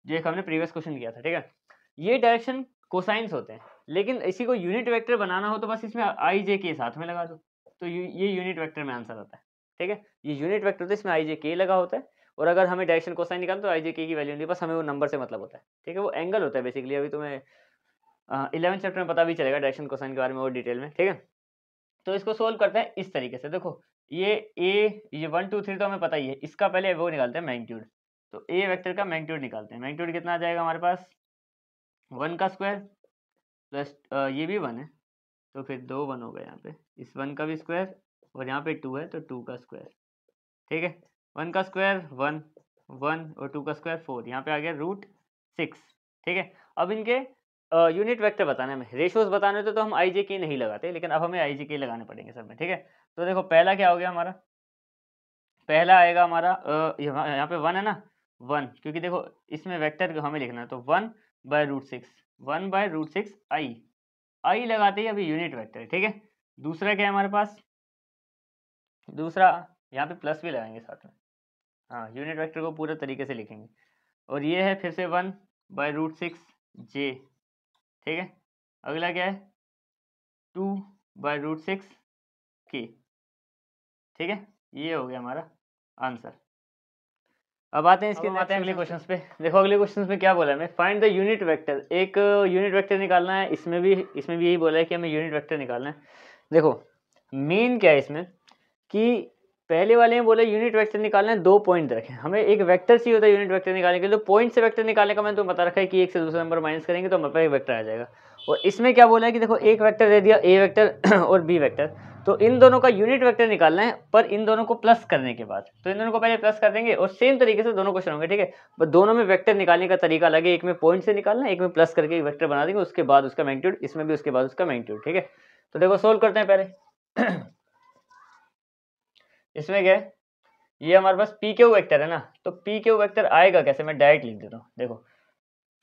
जो एक हमने प्रीवियस क्वेश्चन किया था, ठीक है? ये डायरेक्शन कोसाइंस होते हैं। लेकिन इसी को यूनिट वेक्टर बनाना हो तो बस इसमें आई जे के साथ में लगा दो। तो ये यूनिट वेक्टर में आंसर आता है। ठीक है? ये यूनिट वेक्टर तो इसमें आई जे के लगा होता है। और अगर हमें डायरेक्शन कोसाइन निकाल तो आई जे के की वैल्यू नहीं, बस हमें वो नंबर से मतलब होता है। ठीक है? वो एंगल होता है बेसिकली अभी तुम्हें इलेवन चैप्टर में पता भी चलेगा डायरेक्शन कोसाइन के बारे में और डिटेल में। ठीक है? तो इसको सोल्व करते हैं इस तरीके से। देखो, ये ए ये वन टू थ्री तो हमें पता ही है। इसका पहले वो निकालते हैं मैग्नीट्यूड तो ए वेक्टर का मैग्नीट्यूड निकालते हैं। मैग्नीट्यूड कितना आ जाएगा हमारे पास? वन का स्क्वायर प्लस ये भी वन है तो फिर दो वन हो गए यहाँ पे। इस वन का भी स्क्वायर और यहाँ पे टू है तो टू का स्क्वायर। ठीक है? वन का स्क्वायर वन वन और टू का स्क्वायर फोर, यहाँ पे आ गया रूट सिक्स। ठीक है? अब इनके यूनिट वेक्टर बताने में रेशोज बताने होते तो हम आई जे के नहीं लगाते, लेकिन अब हमें आई जे के लगाने पड़ेंगे सब में, ठीक है? तो देखो, पहला क्या हो गया हमारा? पहला आएगा हमारा यहाँ पे वन है ना? वन, क्योंकि देखो, इसमें वेक्टर हमें लिखना है तो one by root six one by root six I I लगाते ही अभी यूनिट वेक्टर है, ठीक है? दूसरा क्या है हमारे पास? दूसरा, यहाँ पे प्लस भी लगाएँगे साथ में। हाँ यूनिट वेक्टर को पूरे तरीके से लिखेंगे। और ये है फिर से one by root six J ठीक है? अगला क्या है? टू बाय रूट सिक्स के ठीक है? ये हो गया हमारा आंसर अब आते हैं इसके आते हैं अगले क्वेश्चन पे। देखो अगले क्वेश्चन में क्या बोला है? फाइंड द यूनिट वेक्टर एक यूनिट वेक्टर निकालना है इसमें भी इसमें भी यही बोला है कि हमें यूनिट वेक्टर निकालना है। देखो मेन क्या है इसमें? कि पहले वाले में बोला यूनिट वेक्टर निकालना है दो पॉइंट रखें। हमें एक वेक्टर चाहिए होता है यूनिट वेक्टर निकालने के लिए तो पॉइंट से वेक्टर निकालने का मैंने तो बता रखा है कि एक से दूसरा नंबर माइनस करेंगे तो हमारे पास एक वेक्टर आ जाएगा। और इसमें क्या बोला है कि देखो एक वेक्टर दे दिया ए वेक्टर और बी वेक्टर तो इन दोनों का यूनिट वेक्टर निकालना है, पर इन दोनों को प्लस करने के बाद। तो इन दोनों को पहले प्लस कर देंगे और सेम तरीके से दोनों क्वेश्चन होंगे, ठीक है? बट दोनों में वेक्टर निकालने का तरीका अलग है, एक में पॉइंट से निकालना एक में प्लस करके वेक्टर बना देंगे, उसके बाद उसका मैग्नीट्यूड इसमें भी उसके बाद उसका मैग्नीट्यूड ठीक है? तो देखो सोल्व करते हैं पहले। इसमें क्या है? ये हमारे पास पी क्यू वेक्टर है ना तो पी क्यू वेक्टर आएगा कैसे? मैं डायरेक्ट लिख देता हूँ, देखो।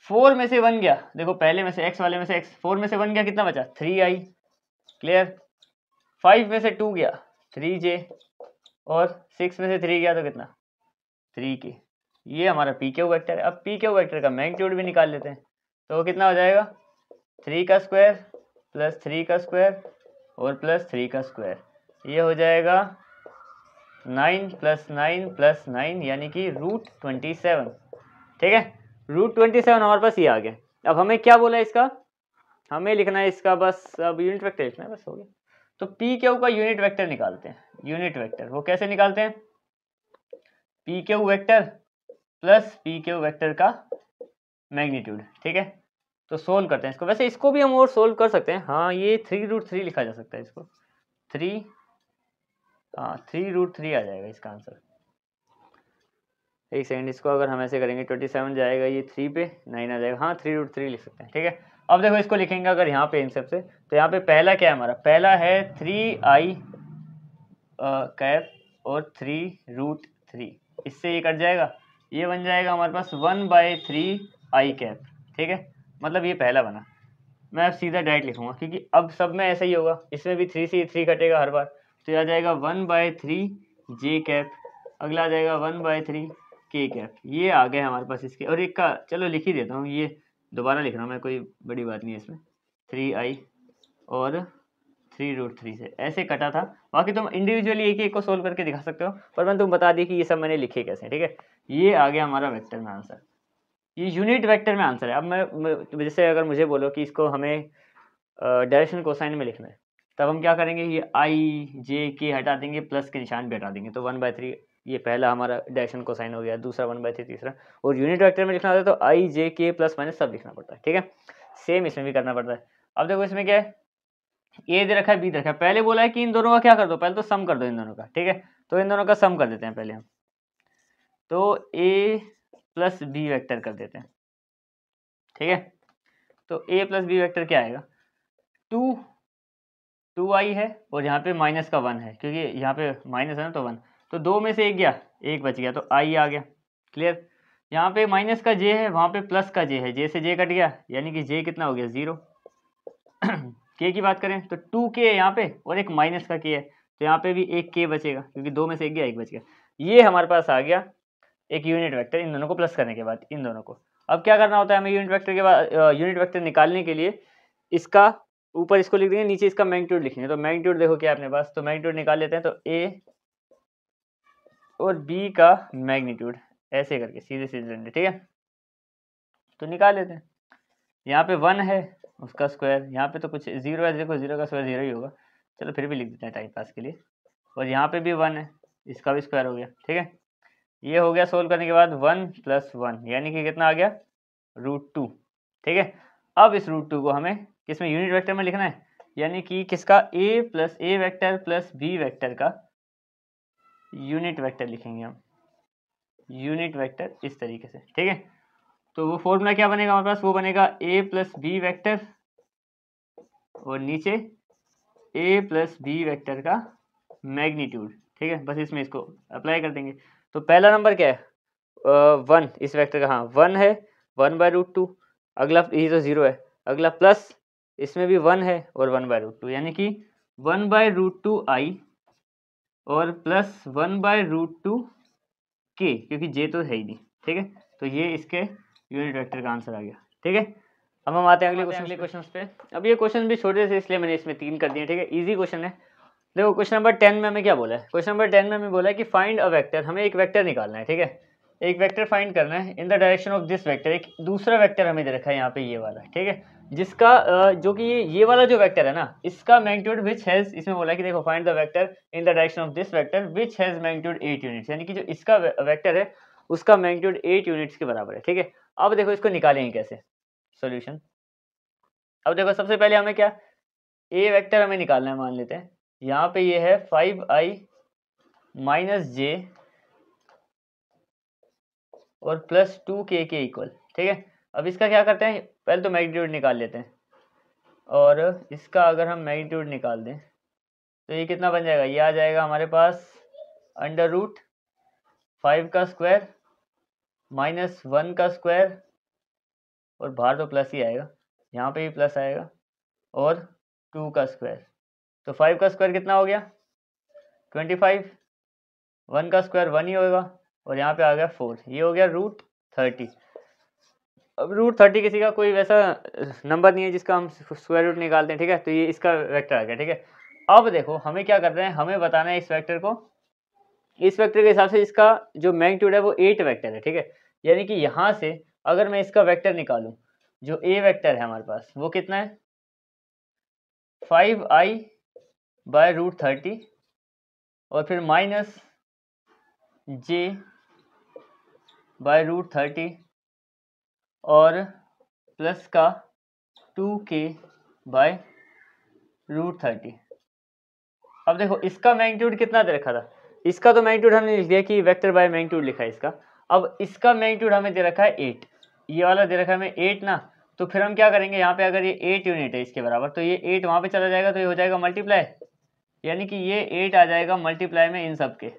फोर में से वन गया, देखो, पहले में से एक्स वाले में से एक्स फोर में से वन गया, कितना बचा? थ्री आई क्लियर फाइव में से टू गया, थ्री जे, और सिक्स में से थ्री गया तो कितना? थ्री के। ये हमारा पी क्यू वैक्टर है। अब पी क्यू वैक्टर का मैग्नीट्यूड भी निकाल लेते हैं। तो कितना हो जाएगा? थ्री का स्क्वायर प्लस थ्री का स्क्वायर और प्लस थ्री का स्क्वायर। ये हो जाएगा nine plus nine plus nine, यानी कि रूट ट्वेंटी सेवन। ठीक है? रूट ट्वेंटी सेवन हमारे पास ये आ गया। अब हमें क्या बोला इसका? हमें लिखना है इसका बस, अब यूनिट वेक्टर लिखना है बस हो गया। तो पी क्यू का यूनिट वेक्टर निकालते हैं। यूनिट वेक्टर वो कैसे निकालते हैं? P Q vector plus P Q vector का मैग्नीट्यूड ठीक है? तो सोल्व करते हैं इसको। वैसे इसको भी हम और सोल्व कर सकते हैं। हाँ ये थ्री रूट थ्री लिखा जा सकता है इसको। थ्री हाँ थ्री रूट थ्री आ जाएगा इसका आंसर एक सेकेंड इसको अगर हम ऐसे करेंगे ट्वेंटी सेवन जाएगा ये थ्री पे नाइन आ जाएगा। हाँ थ्री रूट थ्री लिख सकते हैं, ठीक है? अब देखो इसको लिखेंगे अगर यहाँ पे इन सबसे तो यहाँ पे पहला क्या है हमारा? पहला है थ्री आई कैप और थ्री रूट थ्री इससे ये कट जाएगा। ये बन जाएगा हमारे पास one by three I cap ठीक है? मतलब ये पहला बना। मैं अब सीधा डायरेक्ट लिखूँगा, क्योंकि अब सब में ऐसा ही होगा। इसमें भी थ्री से थ्री कटेगा हर बार। तो यह आ जाएगा one by three J cap अगला आ जाएगा one by three K cap ये आ गए हमारे पास इसके। और एक का, चलो लिख ही देता हूँ, ये दोबारा लिख रहा हूँ, मैं कोई बड़ी बात नहीं है इसमें। थ्री आई और थ्री रूट थ्री से। ऐसे कटा था। बाकी तुम इंडिविजुअली एक एक को सोल्व करके दिखा सकते हो, पर मैंने तुम बता दी कि ये सब मैंने लिखे कैसे ठीक है? ये आ गया हमारा वेक्टर में आंसर ये यूनिट वेक्टर में आंसर है। अब मैं जैसे अगर मुझे बोलो कि इसको हमें डायरेक्शन कोसाइन में लिखना है, तब हम क्या करेंगे? ये आई जे के हटा देंगे प्लस के निशान भी हटा देंगे। तो वन बाय थ्री ये पहला हमारा डायरेक्शन को साइन हो गया, दूसरा वन बाई थ्री, तीसरा। और यूनिट वेक्टर में लिखना होता है तो आई जे के प्लस माइनस सब लिखना पड़ता है, ठीक है? सेम इसमें भी करना पड़ता है। अब देखो इसमें क्या है? ए दे रखा है बी दे रखा है। पहले बोला है कि इन दोनों का क्या कर दो? पहले तो सम कर दो इन दोनों का, ठीक है? तो इन दोनों का सम कर देते हैं पहले हम। तो ए प्लस बी वेक्टर कर देते हैं, ठीक है? तो ए प्लस बी वेक्टर क्या आएगा? टू टू आई है और यहाँ पे माइनस का वन है, क्योंकि यहाँ पे माइनस है ना तो वन तो दो में से एक गया, एक बच गया तो आई आ गया। क्लियर यहाँ पे माइनस का जे है, वहाँ पे प्लस का जे है। जे से जे कट गया, यानी कि जे कितना हो गया? ज़ीरो के की बात करें तो टू के है यहाँ पे, और एक माइनस का के है। तो यहाँ पे भी एक के बचेगा, क्योंकि दो में से एक गया, एक बच गया। ये हमारे पास आ गया एक यूनिट वेक्टर इन दोनों को प्लस करने के बाद, इन दोनों को। अब क्या करना होता है हमें यूनिट वेक्टर के बाद यूनिट वेक्टर निकालने के लिए? इसका ऊपर इसको लिख देंगे, नीचे इसका मैग्नीट्यूड लिखेंगे। तो मैग्नीट्यूड देखो क्या अपने पास तो मैग्नीट्यूड निकाल लेते हैं तो ए और बी का मैग्नीट्यूड, ऐसे करके सीधे सीधे लेंगे, ठीक है? तो निकाल लेते हैं। यहाँ पे वन है उसका स्क्वायर यहाँ पे तो कुछ ज़ीरो है, देखो ज़ीरो का स्क्वायर ज़ीरो ही होगा। चलो फिर भी लिख देते हैं टाइम पास के लिए। और यहाँ पे भी वन है, इसका भी स्क्वायर हो गया, ठीक है? ये हो गया सोल्व करने के बाद वन प्लस वन, यानी कि कितना आ गया? रूट टू ठीक है? अब इस रूट टू को हमें किसमें यूनिट वेक्टर में लिखना है? यानी कि किसका? A plus A vector plus B vector का यूनिट वेक्टर लिखेंगे हम। यूनिट वेक्टर इस तरीके से ठीक है? तो वो फॉर्मूला क्या बनेगा हमारे पास? वो बनेगा ए प्लस बी वैक्टर और नीचे ए प्लस बी वैक्टर का मैग्नीट्यूड ठीक है? बस इसमें इसको अप्लाई कर देंगे। तो पहला नंबर क्या है? वन uh, इस वेक्टर का हाँ वन है वन बाय रूट टू अगला ये तो ज़ीरो है अगला प्लस इसमें भी वन है और वन बाय रूट टू यानी कि one by root two I और plus one by root two K क्योंकि जे तो है ही नहीं ठीक है? तो ये इसके यूनिट वेक्टर का आंसर आ गया ठीक है? अब हम आते हैं अगले क्वेश्चन अगले क्वेश्चन पे। अब ये क्वेश्चन भी छोटे से इसलिए मैंने इसमें तीन कर दिए ठीक है? इजी क्वेश्चन है। देखो क्वेश्चन नंबर टेन में हमें क्या बोला है? क्वेश्चन नंबर टेन में हमें बोला है कि फाइंड अ वेक्टर हमें एक वेक्टर निकालना है ठीक है? एक वेक्टर फाइंड करना है in the direction of this vector एक दूसरा वेक्टर हमें दे रखा है यहाँ पे ये वाला ठीक है? जिसका जो कि ये वाला जो वेक्टर है ना, इसका मैग्नीट्यूड विच हैज़ इसमें बोला कि देखो find the vector in the direction of this vector which has magnitude eight units यानी कि जो इसका वेक्टर है, उसका मैग्नीट्यूड एट यूनिट्स के बराबर है, ठीक है? अब देखो, इसको निकालेंगे कैसे? सोल्यूशन अब देखो, सबसे पहले हमें क्या? ए वेक्टर हमें निकालना है, मान लेते हैं। यहाँ पे ये है फाइव आई माइनस जे और प्लस टू के के इक्वल ठीक है? अब इसका क्या करते हैं? पहले तो मैग्नीट्यूड निकाल लेते हैं। और इसका अगर हम मैग्नीट्यूड निकाल दें तो ये कितना बन जाएगा? ये आ जाएगा हमारे पास अंडर रूट फाइव का स्क्वायर माइनस वन का स्क्वायर और बाहर तो प्लस ही आएगा। यहाँ पे भी प्लस आएगा और टू का स्क्वायर तो फाइव का स्क्वायर कितना हो गया? ट्वेंटी फाइव वन का स्क्वायर वन ही होगा और यहाँ पे आ गया फोर ये हो गया रूट थर्टी अब रूट थर्टी किसी का कोई वैसा नंबर नहीं है जिसका हम स्क्वायर रूट निकालते हैं, ठीक है? तो ये इसका वेक्टर आ गया, ठीक है? अब देखो, हमें क्या कर रहे हैं? हमें बताना है इस वेक्टर को। इस वेक्टर के हिसाब से इसका जो मैग्नीट्यूड है वो एट वेक्टर है, ठीक है? यानी कि यहाँ से अगर मैं इसका वेक्टर निकालूं, जो ए वेक्टर है हमारे पास, वो कितना है? Five I by root thirty और फिर minus J by root thirty और प्लस का two K by root thirty अब देखो, इसका मैग्नीट्यूड कितना दे रखा था? इसका तो मैग्नीट्यूड हमने लिख दिया कि वेक्टर बाय मैग्नीट्यूड लिखा है इसका। अब इसका मैग्नीट्यूड हमें दे रखा है एट ये वाला दे रखा है हमें एट ना तो फिर हम क्या करेंगे? यहाँ पे अगर ये एट यूनिट है इसके बराबर तो ये एट वहाँ पे चला जाएगा तो ये हो जाएगा मल्टीप्लाई यानी कि ये एट आ जाएगा मल्टीप्लाई में इन सब के.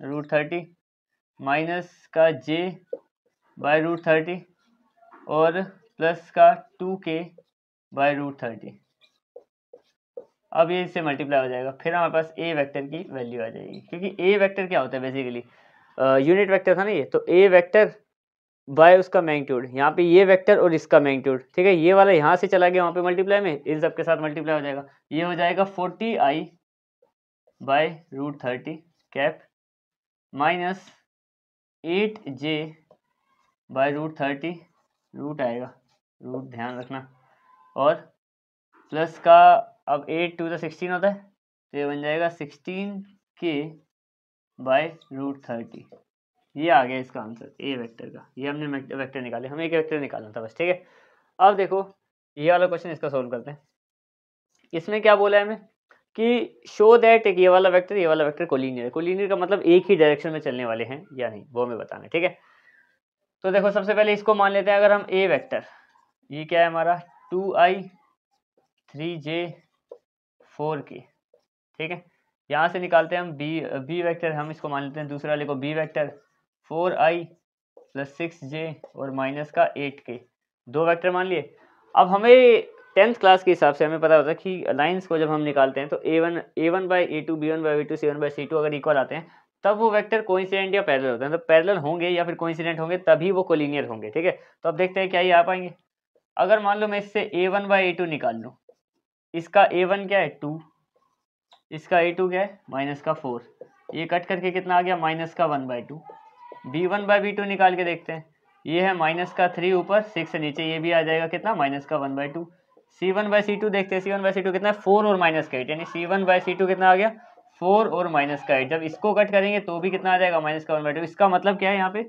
रूट थर्टी माइनस का जे बाय रूट थर्टी और प्लस का two K by root thirty. अब ये इससे मल्टीप्लाई हो जाएगा, फिर हमारे पास ए वेक्टर की वैल्यू आ जाएगी। क्योंकि ए वेक्टर क्या होता है बेसिकली यूनिट वेक्टर था ना ये तो ए वेक्टर बाय उसका मैग्नीट्यूड यहाँ पे ये वेक्टर और इसका मैग्नीट्यूड ठीक है? ये वाला यहाँ से चला गया, वहाँ पे मल्टीप्लाई में, इन सब के साथ मल्टीप्लाई हो जाएगा। ये हो जाएगा forty I by root thirty cap minus eight J by root thirty, root आएगा। रूट ध्यान रखना। और प्लस का अब एट टू द सिक्सटीन होता है तो ये बन जाएगा सिक्सटीन के बाय रूट थर्टी। ये आ गया इसका आंसर, ए वेक्टर का। ये हमने वेक्टर निकाले। हमें एक वेक्टर निकालना था बस, ठीक है? अब देखो, ये वाला क्वेश्चन इसका सोल्व करते हैं। इसमें क्या बोला है हमें कि शो दैट एक ये वाला वेक्टर ये वाला वेक्टर कोलिनियर कोलिनियर का मतलब एक ही डायरेक्शन में चलने वाले हैं या नहीं, वो हमें बताना ठीक है? तो देखो, सबसे पहले इसको मान लेते हैं, अगर हम ए वेक्टर ये क्या है हमारा? Two I three J four K ठीक है? यहाँ से निकालते हैं हम बी बी वेक्टर हम इसको मान लेते हैं दूसरा वाले को B vector four I plus six J और माइनस का एट के दो वेक्टर मान लिए। अब हमें टेंथ क्लास के हिसाब से हमें पता होता है कि लाइन्स को जब हम निकालते हैं तो A one A one by A two B one by B two C one by C two अगर इक्वल आते हैं तब वो वेक्टर कोइंसिडेंट या पैरेलल होते हैं। तो पैरेलल होंगे या फिर कोइंसिडेंट होंगे, तभी वो कोलिनियर होंगे, ठीक है? तो अब देखते हैं क्या ये आ पाएँगे। अगर मान लो मैं इससे A one by A two निकाल लूँ, इसका ए वन क्या है? टू इसका ए टू क्या है? माइनस का फोर ये कट करके कितना आ गया? माइनस का one by two B one by B two निकाल के देखते हैं। ये है माइनस का थ्री ऊपर सिक्स नीचे, ये भी आ जाएगा कितना? माइनस का one by two C one by C two देखते हैं। C one by C two कितना है? फोर और माइनस का एट यानी C one by C two कितना आ गया? फोर और माइनस का एट। जब इसको कट करेंगे तो भी कितना आ जाएगा? माइनस का वन बाई टू। इसका मतलब क्या है यहाँ पे?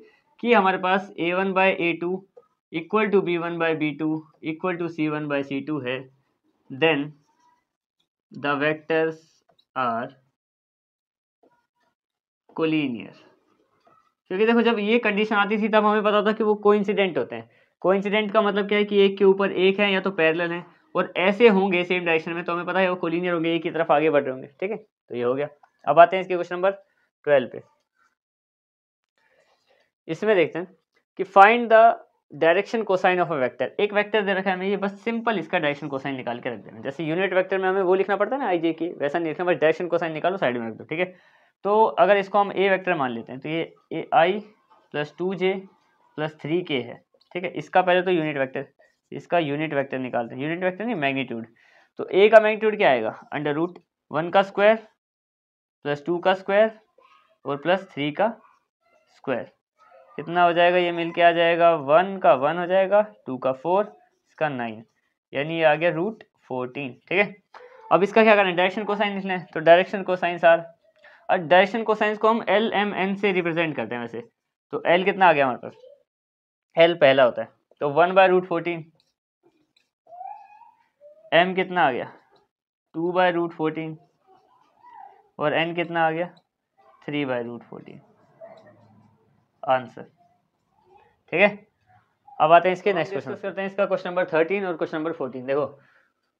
कि हमारे पास A one by A two equal to B one by B two equal to C one by C two है। Then the vectors are collinear क्योंकि देखो, जब ये कंडीशन आती थी, तब हमें पता था कि वो कोइंसिडेंट होते हैं। कोइंसिडेंट का मतलब क्या है कि एक के ऊपर एक है या तो पैरेलल है, और ऐसे होंगे सेम डायरेक्शन में तो हमें पता है वो कोलिनियर होंगे, एक की तरफ़ आगे बढ़ रहे होंगे। ठीक है? तो ये हो गया। अब आते हैं इसके क्वेश्चन नंबर ट्वेल्व पे। इसमें देखते हैं कि find the direction cosine of a vector एक वेक्टर दे रखा है हमें, ये बस सिंपल इसका डायरेक्शन कोसाइन निकाल के रख देना जैसे यूनिट वेक्टर में हमें वो लिखना पड़ता है ना आई जे की, वैसा नहीं लिखना, बस डायरेक्शन कोसाइन निकालो साइड में रख दो, ठीक है? तो अगर इसको हम ए वेक्टर मान लेते हैं तो ये A I plus two J plus three K है, ठीक है? इसका पहले तो यूनिट वेक्टर इसका यूनिट वेक्टर निकालते हैं। यूनिट वेक्टर नहीं मैग्नीट्यूड तो ए का मैग्नीट्यूड क्या आएगा? अंडर रूट वन का स्क्वायर प्लस टू का स्क्वायर और प्लस थ्री का स्क्वायर। कितना हो जाएगा? ये मिल के आ जाएगा वन का वन हो जाएगा, टू का फोर, इसका नाइन। यानी ये आ गया रूट फोर्टीन, ठीक है? अब इसका क्या करना है? डायरेक्शन को साइन लिख लें। तो डायरेक्शन को साइन सार। और डायरेक्शन को साइंस को हम एल एम एन से रिप्रेजेंट करते हैं वैसे। तो एल कितना आ गया हमारे पास? एल पहला होता है। तो one by root fourteen. M कितना आ गया? Two by root fourteen. और एन कितना आ गया? Three by root fourteen answer ठीक है? अब आते हैं इसके नेक्स्ट क्वेश्चन करते हैं इसका क्वेश्चन नंबर थर्टीन और क्वेश्चन नंबर फोर्टीन देखो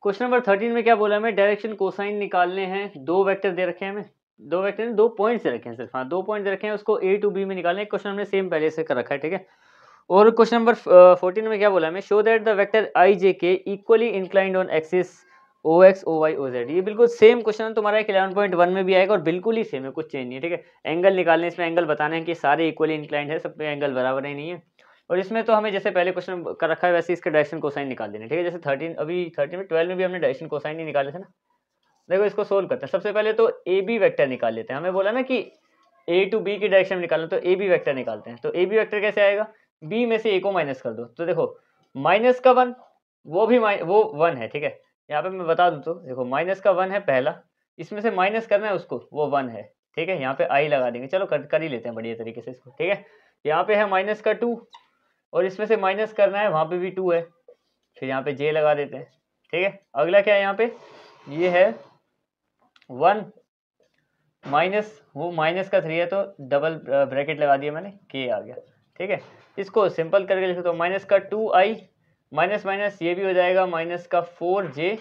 क्वेश्चन नंबर थर्टीन में क्या बोला हमें डायरेक्शन कोसाइन निकालने हैं। दो वेक्टर दे रखे हैं हमें। दो वेक्टर दो पॉइंट दे रखे हैं सिर्फ़। हाँ दो पॉइंट दे रखे हैं उसको ए टू बी में निकालने क्वेश्चन हमने सेम पहले से कर रखा है ठीक है? और क्वेश्चन नंबर फोर्टीन में क्या बोला हमें? Show that the vector I J K equally inclined on axis O X O Y O Z ये बिल्कुल सेम क्वेश्चन तुम्हारा एक इलेवन पॉइंट वन में भी आएगा और बिल्कुल ही सेम है, कुछ चेंज नहीं है, ठीक है? एंगल निकालने, इसमें एंगल बताने हैं कि सारे इक्वली इंक्लाइंड है सब पे एंगल बराबर ही, नहीं है? और इसमें तो हमें जैसे पहले क्वेश्चन कर रखा है, वैसे इसके डायरेक्शन कोसाइन निकाल देने ठीक है? जैसे थर्टीन अभी थर्टीन में ट्वेल्व में भी हमने डायरेक्शन कोसाइन ही निकाले थे ना? देखो इसको सोल्व करते हैं। सबसे पहले तो ए बी वैक्टर निकाल लेते हैं। हमें बोला ना कि ए टू बी की डायरेक्शन निकालना तो ए बी वैक्टर निकालते हैं। तो ए बी वैक्टर कैसे आएगा? बी में से ए को माइनस कर दो। तो देखो माइनस का वन वो भी वो वन है, ठीक है? यहाँ पे मैं बता दूँ तो देखो माइनस का वन है पहला इसमें से माइनस करना है उसको वो वन है ठीक है? यहाँ पे आई लगा देंगे चलो कर, कर ही लेते हैं बढ़िया तरीके से इसको ठीक है? यहाँ पे है माइनस का टू और इसमें से माइनस करना है वहाँ पे भी टू है फिर यहाँ पे जे लगा देते हैं ठीक है? अगला क्या है यहाँ पे? ये है वन माइनस वो माइनस का थ्री है तो डबल ब्रैकेट लगा दिया मैंने के आ गया ठीक है? इसको सिंपल करके लिखो तो माइनस का टू आई माइनस माइनस ये भी हो जाएगा माइनस का फोर जे,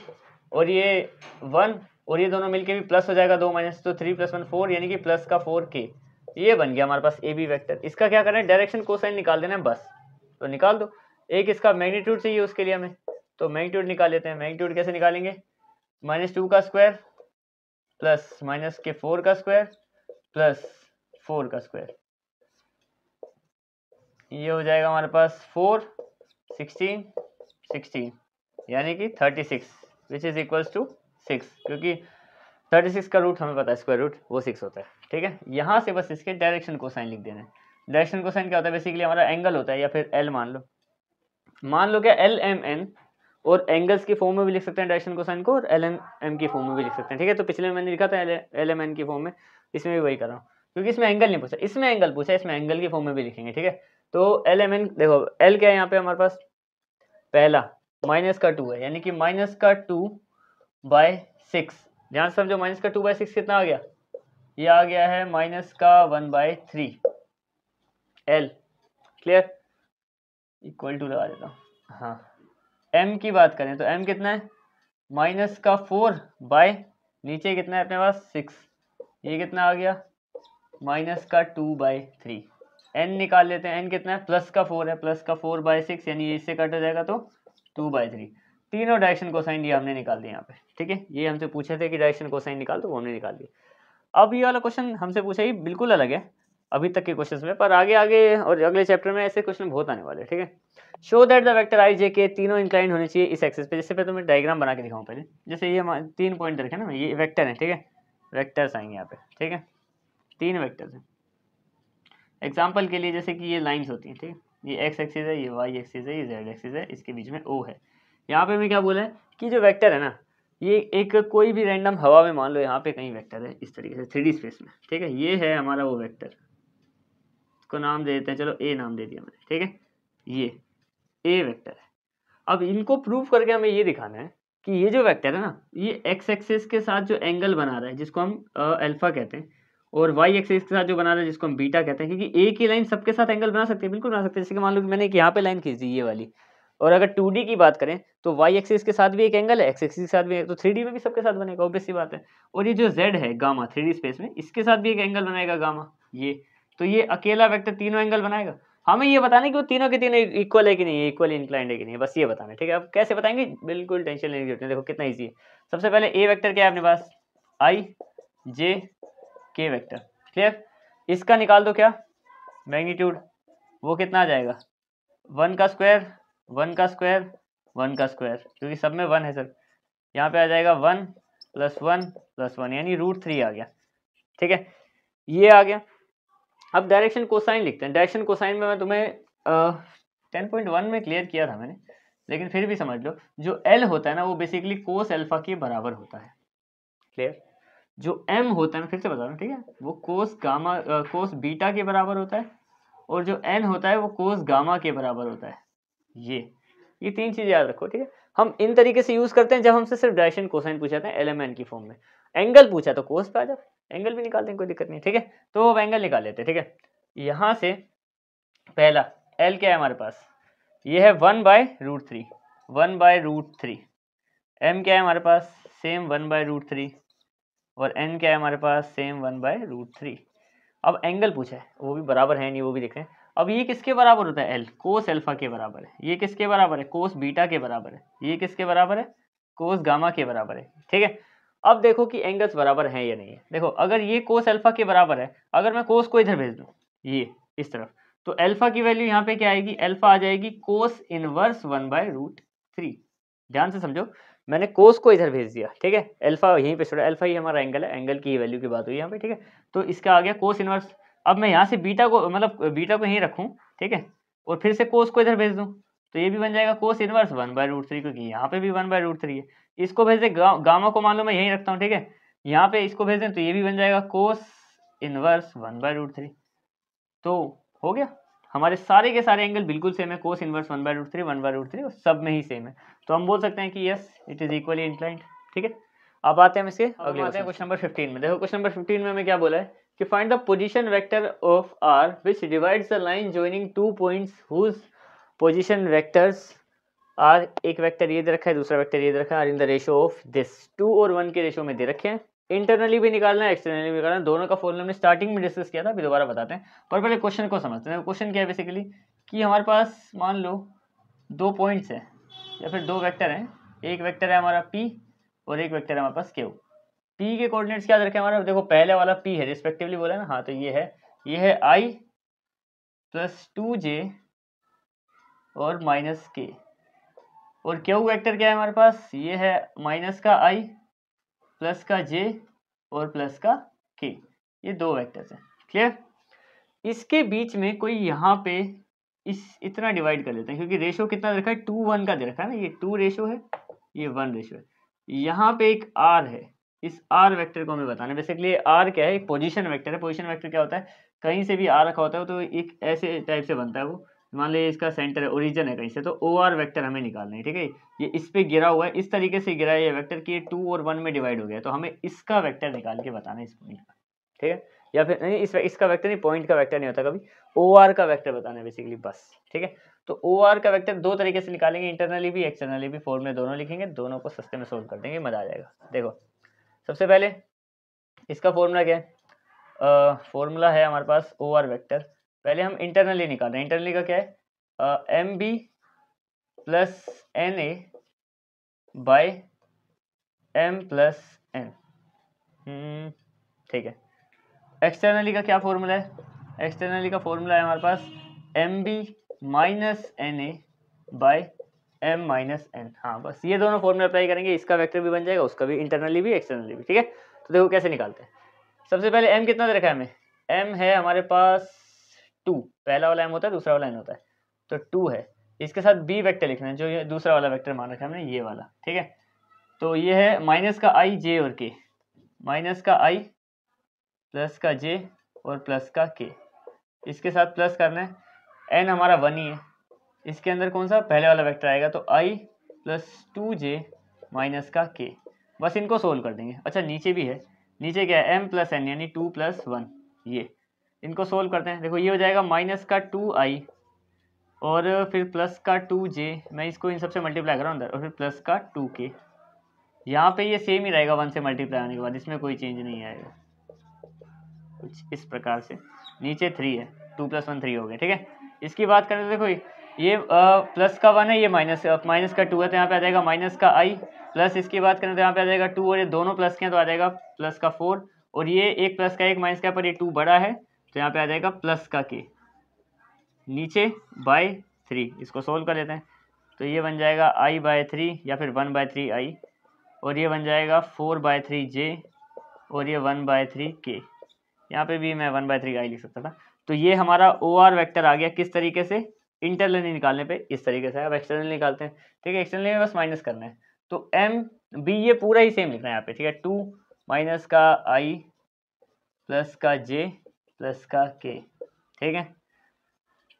और ये वन, और ये दोनों मिलके भी प्लस हो जाएगा दो माइनस तो थ्री प्लस वन फोर, यानी कि प्लस का फोर के। ये बन गया हमारे पास ए बी वैक्टर। इसका क्या करना है? डायरेक्शन कोसाइन निकाल देना है, बस। तो निकाल दो। एक इसका मैग्नीट्यूड चाहिए उसके लिए हमें। तो मैग्नीट्यूड निकाल लेते हैं। मैग्नीट्यूड कैसे निकालेंगे? माइनस टू का स्क्वायर, प्लस माइनस के फोर का स्क्वायर, प्लस फोर का स्क्वायर। ये हो जाएगा हमारे पास फोर सिक्सटीन सिक्सटीन यानी कि thirty six which is equals to six क्योंकि थर्टी सिक्स का रूट हमें पता है स्क्वायर रूट वो सिक्स होता है, ठीक है? यहाँ से बस इसके डायरेक्शन को साइन लिख देना है। डायरेक्शन को साइन क्या होता है? बेसिकली हमारा एंगल होता है, या फिर एल मान लो। मान लो क्या एल एम एन और एंगल्स की फॉर्म में भी लिख सकते हैं डायरेक्शन को साइन को, और एल एम एम की फॉर्म में भी लिख सकते हैं, ठीक है? तो पिछले में मैंने लिखा था एल एम एन की फॉर्म में, इसमें भी वही कर रहा हूँ, क्योंकि इसमें एंगल नहीं पूछा। इसमें एंगल पूछा, इसमें एंगल की फॉर्म में भी लिखेंगे, ठीक है? तो एल एम एन देखो एल क्या है यहाँ पे हमारे पास? पहला माइनस का टू है, यानी कि माइनस का टू बाय सिक्स ध्यान से समझो माइनस का टू बाई सिक्स कितना आ गया? ये आ गया है माइनस का one by three L clear equal to लगा देता हूँ। हाँ। एम की बात करें तो एम कितना है? माइनस का फोर बाय नीचे कितना है अपने पास? सिक्स ये कितना आ गया? माइनस का टू बाई थ्री एन निकाल लेते हैं एन कितना है? प्लस का फोर है प्लस का फोर बाय सिक्स यानी इससे कट हो जाएगा तो टू बाई थ्री तीनों डायरेक्शन को साइन ये हमने, निकाल दिया यहाँ पे, ठीक है? ये हमसे पूछे थे कि डायरेक्शन को साइन निकाल तो वो हमने निकाल दिया। अब ये वाला क्वेश्चन हमसे पूछा, ये बिल्कुल अलग है, अभी तक के क्वेश्चन में, पर आगे आगे और अगले चैप्टर में ऐसे क्वेश्चन बहुत आने वाले ठीक है? Show that the vector I J K तीनों इंक्लाइन होने चाहिए इस एक्सेस पे, जैसे पे तो मैं डायग्राम बना के दिखाऊँ पहले। जैसे ये तीन पॉइंट रखे ना, ये वेक्टर है, ठीक है? वेक्टर्स आएँगे यहाँ पे, ठीक है? तीन वेक्टर्स हैं। एग्ज़ाम्पल के लिए जैसे कि ये लाइन्स होती हैं, ठीक? ये एक्स एक्सिस है, ये वाई एक्सिस है, ये जेड एक्सिस है, इसके बीच में ओ है। यहाँ पे मैं क्या बोला है कि जो वेक्टर है ना, ये एक कोई भी रैंडम हवा में मान लो यहाँ पे कहीं वेक्टर है, इस तरीके से थ्री स्पेस में, ठीक है? ये है हमारा वो वेक्टर इसको नाम दे देते हैं, चलो ए नाम दे दिया मैंने, ठीक है? ये ए वेक्टर है। अब इनको प्रूव करके हमें ये दिखाना है कि ये जो वेक्टर है ना, ये एक्स एक्सिस के साथ जो एंगल बना रहा है, जिसको हम अल्फ़ा कहते हैं और वाई एक्सिस के साथ जो बना रहा है, जिसको हम बीटा कहते हैं, क्योंकि एक ही लाइन सबके साथ एंगल बना सकते हैं, बिल्कुल बना सकते हैं। जैसे कि मान लो कि मैंने एक यहाँ पे लाइन खींच ये वाली। और अगर टू की बात करें तो वाई एक्सिस के साथ भी एक एंगल है एक्स एक्सिस के साथ भी है तो थ्री में भी सबके साथ बनेगा ऑब्वियस बात है। और ये जो जेड है गामा थ्री स्पेस में, इसके साथ भी एक एंगल बनाएगा गामा ये। तो ये अकेला वेक्टर तीनों एंगल बनाएगा। हमें ये बताना कि वो तीनों के तीनों इक्वल है कि नहीं इक्वल इंक्लाइंड है कि नहीं, बस ये बताना ठीक है? अब कैसे बताएँगे? बिल्कुल टेंशन लेने की ज़रूरत नहीं, देखो कितना ईजी है। सबसे पहले ए वेक्टर क्या है अपने पास? आई जे के वेक्टर क्लियर इसका निकाल दो क्या? मैग्नीट्यूड वो कितना आ जाएगा? वन का स्क्वायर वन का स्क्वायर वन का स्क्वायर क्योंकि सब में वन है सर यहाँ पे आ जाएगा one plus one plus one यानी रूट थ्री आ गया। ठीक है? ये आ गया। अब डायरेक्शन कोसाइन लिखते हैं। डायरेक्शन कोसाइन में मैं तुम्हें टेन पॉइंट वन में क्लियर किया था मैंने। लेकिन फिर भी समझ लो। जो एल होता है ना, वो बेसिकली कोस एल्फा के बराबर होता है। क्लियर जो एम होता है मैं फिर से बता रहा हूँ, ठीक है? वो कोस गामा कोस बीटा के बराबर होता है और जो एन होता है वो कोस गामा के बराबर होता है। ये ये तीन चीज़ याद रखो, ठीक है? हम इन तरीके से यूज़ करते हैं, जब हमसे सिर्फ़ डायरेक्शन कोसाइन पूछाते हैं एल एम एन की फॉर्म में। एंगल पूछा तो कोस पे आ जाओ एंगल भी निकालते हैं, कोई दिक्कत नहीं, ठीक है? तो अब एंगल निकाल लेते हैं, ठीक है? यहाँ से पहला एल क्या है हमारे पास? ये है one by root three one by root three M क्या है हमारे पास? Same one by root three और एन क्या है हमारे पास? Same one by root three अब एंगल पूछा है। वो भी बराबर है नहीं, वो भी देख रहे हैं। अब ये किसके बराबर होता है? एल कोस एल्फा के बराबर है। ये किसके बराबर है? कोस बीटा के बराबर है। ये किसके बराबर है? कोस गामा के बराबर है। ठीक है? अब देखो कि एंगल्स बराबर हैं या नहीं है। देखो, अगर ये कोस अल्फ़ा के बराबर है, अगर मैं कोस को इधर भेज दूँ, ये, इस तरफ़ तो अल्फ़ा की वैल्यू यहाँ पे क्या आएगी? अल्फ़ा आ जाएगी cos inverse one by root three ध्यान से समझो। मैंने कोस को इधर भेज दिया ठीक है? अल्फ़ा यहीं पे छोड़ा अल्फ़ा ही हमारा एंगल है एंगल की वैल्यू की बात हुई यहाँ पे ठीक है? तो इसका आ गया कोस इनवर्स अब मैं यहाँ से बीटा को मतलब बीटा को यहीं रखूँ ठीक है? और फिर से कोस को इधर भेज दूँ तो ये भी बन जाएगा cos inverse one by root three क्योंकि यहाँ पे भी वन बाय रूट थ्री है। इसको भेज दे गा, गामा को मान लो मैं यहीं रखता हूँ ठीक है? यहाँ पे इसको भेज दें तो ये भी बन जाएगा cos inverse one by root three तो हो गया? हमारे सारे के सारे एंगल बिल्कुल सेम है cos inverse one by root three one by root three और सब में ही सेम है। तो हम बोल सकते हैं कि yes it is equally inclined ठीक है? अब आते हैं इसके अगले आते हैं क्वेश्चन नंबर फिफ्टीन में। देखो क्वेश्चन नंबर फिफ्टीन में हमें क्या बोला है कि find the position vector of R which divides the line joining two points whose position vectors are एक वेक्टर ये दे रखा है दूसरा वेक्टर ये दे रखा है R in the ratio of this two और वन के रेशो में दे रखे हैं। इंटरनली भी निकालना है एक्सटर्नली भी निकालना है। दोनों का फॉर्मूला हमने स्टार्टिंग में डिस्कस किया था, अभी दोबारा बताते हैं। पर पहले क्वेश्चन को समझते हैं। क्वेश्चन क्या है बेसिकली कि हमारे पास, मान लो, दो पॉइंट्स हैं, या फिर दो वेक्टर हैं। एक वेक्टर है हमारा पी और एक वेक्टर है हमारे पास क्यू पी के कोऑर्डिनेट्स क्या रखे हमारा? देखो, पहले वाला पी है रिस्पेक्टिवली बोला ना? हाँ तो ये है। ये है आई प्लस टू जे और माइनस के और क्यू वेक्टर क्या है हमारे पास? ये है माइनस का आई प्लस का जे और प्लस का के, ये दो वेक्टर्स हैं क्लियर इसके बीच में कोई यहाँ पे इस, इतना डिवाइड कर लेते हैं, क्योंकि रेशो कितना रखा है? टू वन का दे रखा है ना, ये टू रेशो है, ये वन रेशो है। यहाँ पे एक आर है, इस आर वेक्टर को हमें बताना है। बेसिकली आर क्या है? एक पोजीशन वेक्टर है। पोजीशन वेक्टर क्या होता है? कहीं से भी आर रखा होता है तो एक ऐसे टाइप से बनता है वो। मान लीजिए इसका सेंटर ओरिजिन है कहीं से तो ओ आर वैक्टर हमें निकालना है, ठीक है ये इस पर गिरा हुआ है, इस तरीके से गिरा है ये वैक्टर कि ये टू और वन में डिवाइड हो गया तो हमें इसका वैक्टर निकाल के बताना है इस पॉइंट का, ठीक है? या फिर नहीं, इस इसका वैक्टर नहीं पॉइंट का वैक्टर नहीं होता कभी ओ आर का वैक्टर बताना है बेसिकली बस, ठीक है? तो ओ आर का वैक्टर दो तरीके से निकालेंगे इंटरनली भी एक्सटर्नली भी फॉर्म में दोनों लिखेंगे, दोनों को सस्ते में सोल्व कर देंगे, मज़ा आ जाएगा, देखो। सबसे पहले, इसका फॉर्मूला क्या है? फॉर्मूला है हमारे पास ओ आर वैक्टर पहले हम इंटरनली निकाल रहे हैं। इंटरनली का क्या है? M B plus N A by M plus N ठीक है। एक्सटर्नली का क्या फॉर्मूला है? एक्सटर्नली का फॉर्मूला है हमारे पास M B minus N A by M minus N हाँ बस ये दोनों फॉर्मूला अप्लाई करेंगे, इसका वेक्टर भी बन जाएगा, उसका भी इंटरनली भी एक्सटर्नली भी, ठीक है? तो देखो कैसे निकालते हैं। सबसे पहले एम कितना दे रखा है हमें? एम है हमारे पास टू, पहला वाला एम होता है, दूसरा वाला एन होता है। तो टू है। इसके साथ बी वेक्टर लिखना है, जो ये दूसरा वाला वेक्टर मान रखा है हमने, ये वाला, ठीक है? तो ये है माइनस का आई जे और के माइनस का आई प्लस का जे और प्लस का के इसके साथ प्लस करना है। एन हमारा वन ही है। इसके अंदर कौन सा? पहले वाला वेक्टर आएगा तो I plus two J minus का के बस इनको सोल्व कर देंगे। अच्छा नीचे भी है। नीचे क्या है? एम प्लस एन यानी टू प्लस वन ये। इनको सोल्व करते हैं। देखो ये हो जाएगा माइनस का टू आई और फिर प्लस का टू जे मैं इसको इन सबसे मल्टीप्लाई कर रहा हूँ अंदर और फिर प्लस का टू के यहाँ पे ये सेम ही रहेगा वन से मल्टीप्लाई होने के बाद इसमें कोई चेंज नहीं आएगा। कुछ इस प्रकार से। नीचे थ्री है टू प्लस वन थ्री हो गया ठीक है? इसकी बात करें तो देखो ये आ, प्लस का वन है ये माइनस माइनस का टू है तो यहाँ पे आ जाएगा माइनस का आई प्लस इसकी बात करें तो यहाँ पे आ जाएगा टू और ये दोनों प्लस के हैं तो आ जाएगा प्लस का फोर और ये एक प्लस का एक माइनस का पर ये टू बड़ा है। तो यहाँ पे आ जाएगा प्लस का के नीचे बाय थ्री इसको सोल्व कर लेते हैं। तो ये बन जाएगा आई बाय थ्री या फिर वन बाय थ्री आई और ये बन जाएगा फोर बाय थ्री जे और ये वन बाय थ्री के यहाँ पे भी मैं वन बाय थ्री आई लिख सकता था। तो ये हमारा ओ आर वैक्टर आ गया किस तरीके से? इंटरनली निकालने पे इस तरीके से। अब एक्सटर्नल निकालते हैं। ठीक है एक्सटर्नली में बस माइनस करना है। तो एम बी ये पूरा ही सेम लिखना है यहाँ पे। ठीक है टू माइनस का आई प्लस का जे प्लस का के ठीक है?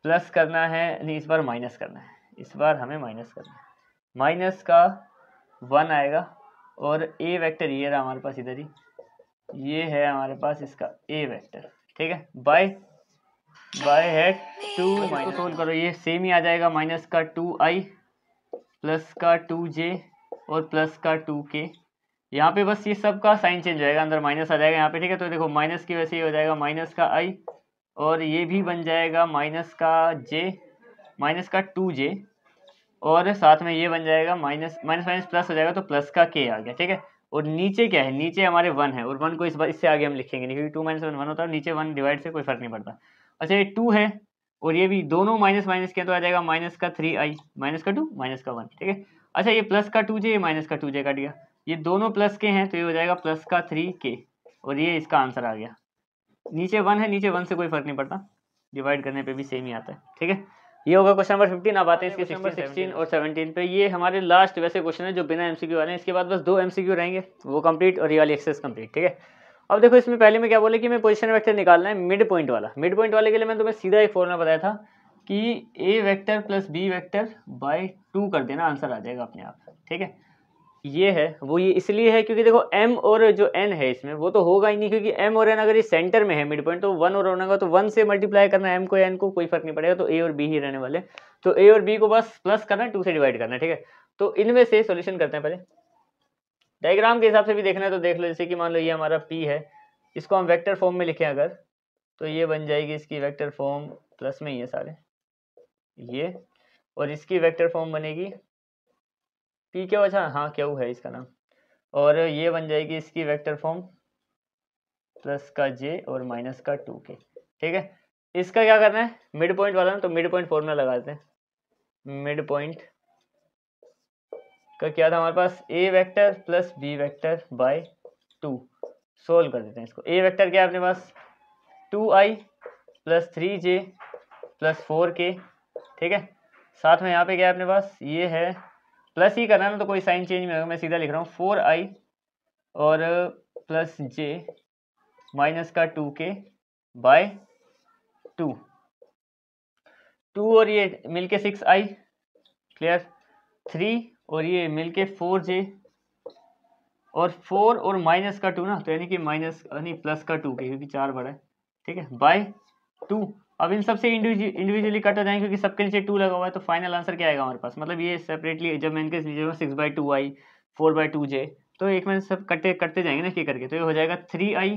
प्लस करना है नहीं इस बार माइनस करना है। इस बार हमें माइनस करना है। माइनस का वन आएगा और ए वेक्टर ये रहा हमारे पास इधर ही ये है हमारे पास इसका ए वेक्टर ठीक है? बाय बाय है टू माइनस सोल्व करो। ये सेम ही आ जाएगा माइनस का टू आई प्लस का टू जे और प्लस का टू के। यहाँ पे बस ये सब का साइन चेंज हो जाएगा, अंदर माइनस आ जाएगा यहाँ पे, ठीक है? तो देखो, माइनस की वजह से ये हो जाएगा माइनस का आई, और ये भी बन जाएगा माइनस का जे, माइनस का टू जे, और साथ में ये बन जाएगा माइनस माइनस माइनस प्लस हो जाएगा तो प्लस का के आ गया, ठीक है? और नीचे क्या है? नीचे हमारे वन है, और वन को इस बार, इससे आगे हम लिखेंगे नहीं, क्योंकि टू माइनस वन वन होता है नीचे वन डिवाइड से कोई फ़र्क नहीं पड़ता। अच्छा ये टू है, और ये भी दोनों माइनस माइनस के तो आ जाएगा माइनस का थ्री आई, माइनस का टू, माइनस का वन, ठीक है? अच्छा ये प्लस का टू जे माइनस का टू जे काट गया ये दोनों प्लस के हैं तो ये हो जाएगा प्लस का थ्री के और ये इसका आंसर आ गया। नीचे वन है नीचे वन से कोई फ़र्क नहीं पड़ता। डिवाइड करने पे भी सेम ही आता है ठीक है? ये होगा क्वेश्चन नंबर फिफ्टीन अब आते हैं इसके नंबर सिक्सटीन और सेवनटीन पे। ये हमारे लास्ट वैसे क्वेश्चन है जो बिना एमसीक्यू वाले हैं। इसके बाद बस दो एमसीक्यू रहेंगे वो कंप्लीट और ये वाली एक्सेस कंप्लीट ठीक है? अब देखो इसमें पहले में क्या बोले कि मैं पोजिशन वैक्टर निकालना है मिड पॉइंट वाला। मिड पॉइंट वाले के लिए मैं तुम्हें सीधा एक फॉर्मूला बताया था कि A vector plus B vector by two कर देना आंसर आ जाएगा अपने आप ठीक है? ये है, वो ये इसलिए है क्योंकि देखो, m और जो n है इसमें, वो तो होगा ही नहीं क्योंकि m और n अगर ये सेंटर में है मिड पॉइंट तो वन और होगा तो वन से मल्टीप्लाई करना m को n को कोई फ़र्क नहीं पड़ेगा तो a और b ही रहने वाले। तो a और b को बस प्लस करना टू से डिवाइड करना, ठीक है? तो इनमें से सोल्यूशन करते हैं पहले। डायग्राम के हिसाब से भी देखना है तो देख लो, जैसे कि मान लो ये हमारा पी है, इसको हम वैक्टर फॉर्म में लिखें अगर तो ये बन जाएगी इसकी वैक्टर फॉर्म प्लस में ही है सारे। ये, और इसकी वेक्टर फॉर्म बनेगी पी क्या अच्छा हाँ क्यू है इसका नाम। और ये बन जाएगी इसकी वेक्टर फॉर्म प्लस का जे और माइनस का टू के ठीक है? इसका क्या करना है? मिड पॉइंट वाला ना तो मिड पॉइंट फॉर्मूला लगाते हैं। मिड पॉइंट का क्या था हमारे पास? A vector plus B vector by two. Solve कर देते हैं इसको। ए वेक्टर क्या है अपने पास? Two I plus three J plus four K ठीक है? साथ में यहाँ पे क्या है अपने पास? ये है प्लस ही करना ना तो कोई साइन चेंज में होगा। मैं सीधा लिख रहा हूँ, फोर आई और प्लस जे माइनस का two K by two. Two और ये मिलके सिक्स आई, क्लियर? थ्री और ये मिलके फोर जे और फोर और माइनस का टू ना तो यानी कि माइनस, यानी प्लस का टू के, क्योंकि चार बड़ा है, ठीक है? By two. अब इन सबसे इंडिविजुअली कट हो जाएँगे क्योंकि सबके नीचे टू लगा हुआ है तो फाइनल आंसर क्या आएगा हमारे पास? मतलब ये सेपरेटली जब मैं इनके six by two I four by two J तो एक में सब कटते कटते जाएँगे ना के करके तो ये हो जाएगा थ्री आई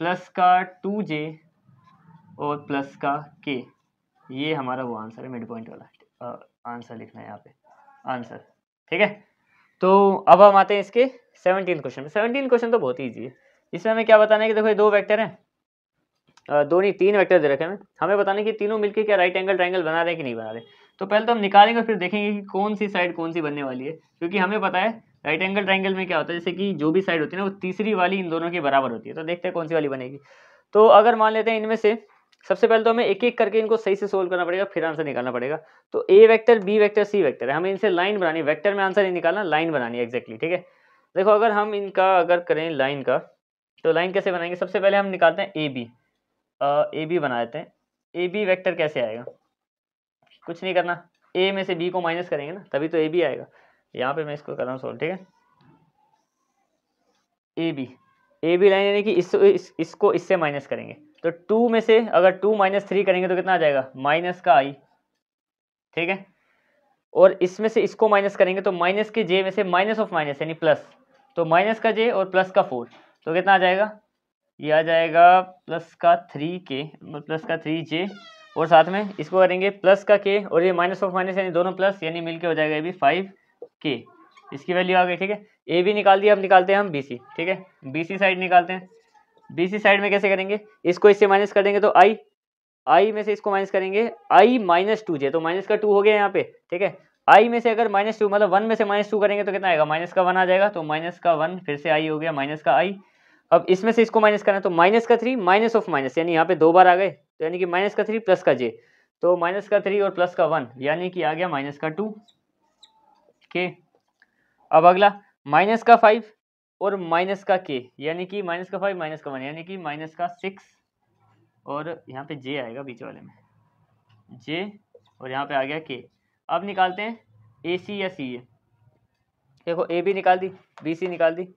प्लस का टू जे और प्लस का के ये हमारा वो आंसर है मिड पॉइंट वाला आंसर लिखना है यहाँ पे। आंसर ठीक है? तो अब हम आते हैं इसके सेवनटीन क्वेश्चन में। सेवनटीन क्वेश्चन तो बहुत ईजी है। इसमें हमें क्या बताना है कि देखो ये दो वेक्टर हैं। दो नहीं, तीन वेक्टर दे रखे हैं। हमें बताना कि तीनों मिलके क्या राइट एंगल ट्राइंगल बना रहे हैं कि नहीं बना रहे। तो पहले तो हम निकालेंगे फिर देखेंगे कि कौन सी साइड कौन सी बनने वाली है। क्योंकि हमें पता है राइट एंगल ट्राइंगल में क्या होता है, जैसे कि जो भी साइड होती है ना, वो तीसरी वाली इन दोनों के बराबर होती है। तो देखते हैं कौन सी वाली बनेगी। तो अगर मान लेते हैं इनमें से, सबसे पहले तो हमें एक एक करके इनको सही से सोल्व करना पड़ेगा, फिर आंसर निकालना पड़ेगा। तो A vector B vector C vector है हमें इनसे लाइन बनानी वेक्टर में आंसर नहीं निकालना लाइन बनानी एक्जैक्टली ठीक है? देखो, अगर हम इनका, अगर करें लाइन का तो लाइन कैसे बनाएँगे? सबसे पहले हम निकालते हैं ए बी ए बी बना देते हैं। ए बी वैक्टर कैसे आएगा? कुछ नहीं करना। ए में से बी को माइनस करेंगे ना तभी तो ए बी आएगा। यहाँ पे मैं इसको कर रहा हूँ सोल्व ठीक है? A B. A B line यानी कि इस, इस इसको इससे माइनस करेंगे। तो टू में से अगर टू माइनस थ्री करेंगे तो कितना आ जाएगा? माइनस का आई। ठीक है? और इसमें से इसको माइनस करेंगे तो माइनस के जे में से माइनस ऑफ़ माइनस यानी प्लस। तो माइनस का जे और प्लस का फोर। तो कितना आ जाएगा? ये आ जाएगा प्लस का थ्री के प्लस का थ्री जे, और साथ में इसको करेंगे प्लस का के, और ये माइनस ऑफ़ माइनस यानी दोनों प्लस, यानी मिलके हो जाएगा ये भी फाइव के। इसकी वैल्यू आ गई, ठीक है? ए भी निकाल दिया, अब निकालते हैं हम बी सी, ठीक है? बी सी साइड निकालते हैं। बी सी साइड में कैसे करेंगे? इसको इससे माइनस कर देंगे तो आई आई में से इसको माइनस करेंगे, आई माइनस टू जे तो माइनस का टू हो गया यहाँ पे, ठीक है? आई में से अगर माइनस टू मतलब वन में से माइनस टू करेंगे तो कितना आएगा? माइनस का वन आ जाएगा तो माइनस का वन फिर से आई हो गया, माइनस का आई। अब इसमें से इसको माइनस करना तो माइनस का थ्री माइनस ऑफ़ माइनस यानी यहाँ पे दो बार आ गए तो यानी कि माइनस का थ्री प्लस का जे तो माइनस का थ्री और प्लस का वन यानी कि आ गया माइनस का टू के अब अगला माइनस का फाइव और माइनस का के यानी कि माइनस का फाइव माइनस का वन यानी कि माइनस का सिक्स और यहाँ पे जे आएगा बीच वाले में जे और यहाँ पे आ गया के अब निकालते हैं ए सी या सी ए देखो ए भी निकाल दी बी सी निकाल दी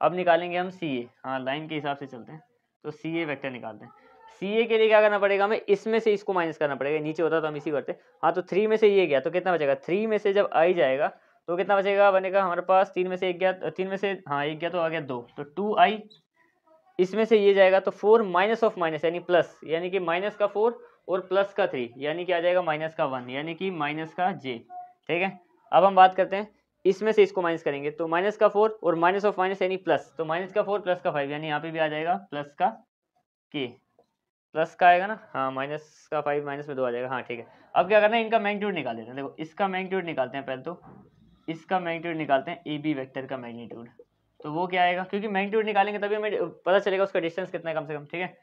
अब निकालेंगे हम सी ए हाँ लाइन के हिसाब से चलते हैं। तो सी ए वैक्टर निकालते हैं। सी ए के लिए क्या करना पड़ेगा हमें? इसमें से इसको माइनस करना पड़ेगा। नीचे होता तो हम इसी करते हाँ। तो थ्री में से ये गया तो कितना बचेगा? थ्री में से जब आई जाएगा तो कितना बचेगा? बनेगा हमारे पास तीन में से एक गया, तीन में से हाँ एक गया तो आ गया दो। तो टू आई इसमें से ये जाएगा तो फोर माइनस ऑफ़ माइनस यानी प्लस यानी कि माइनस का फोर और प्लस का थ्री यानी कि आ जाएगा माइनस का वन यानी कि माइनस का जे ठीक है? अब हम बात करते हैं इसमें से इसको माइनस करेंगे तो माइनस का फोर और माइनस ऑफ़ माइनस यानी प्लस तो माइनस का फोर प्लस का फाइव यानी यहाँ पे भी आ जाएगा प्लस का के प्लस का आएगा ना? हाँ माइनस का फाइव माइनस में दो आ जाएगा। हाँ ठीक है। अब क्या करना है? इनका मैग्नीट्यूड निकाल देते हैं। देखो, इसका मैग्नीट्यूड निकालते हैं पहले तो। इसका मैग्नीट्यूड निकालते हैं ए बी वैक्टर का मैग्नीट्यूड तो वो क्या आएगा? क्योंकि मैग्नीट्यूड निकालेंगे तभी हमें पता चलेगा उसका डिस्टेंस कितना है कम से कम, ठीक है?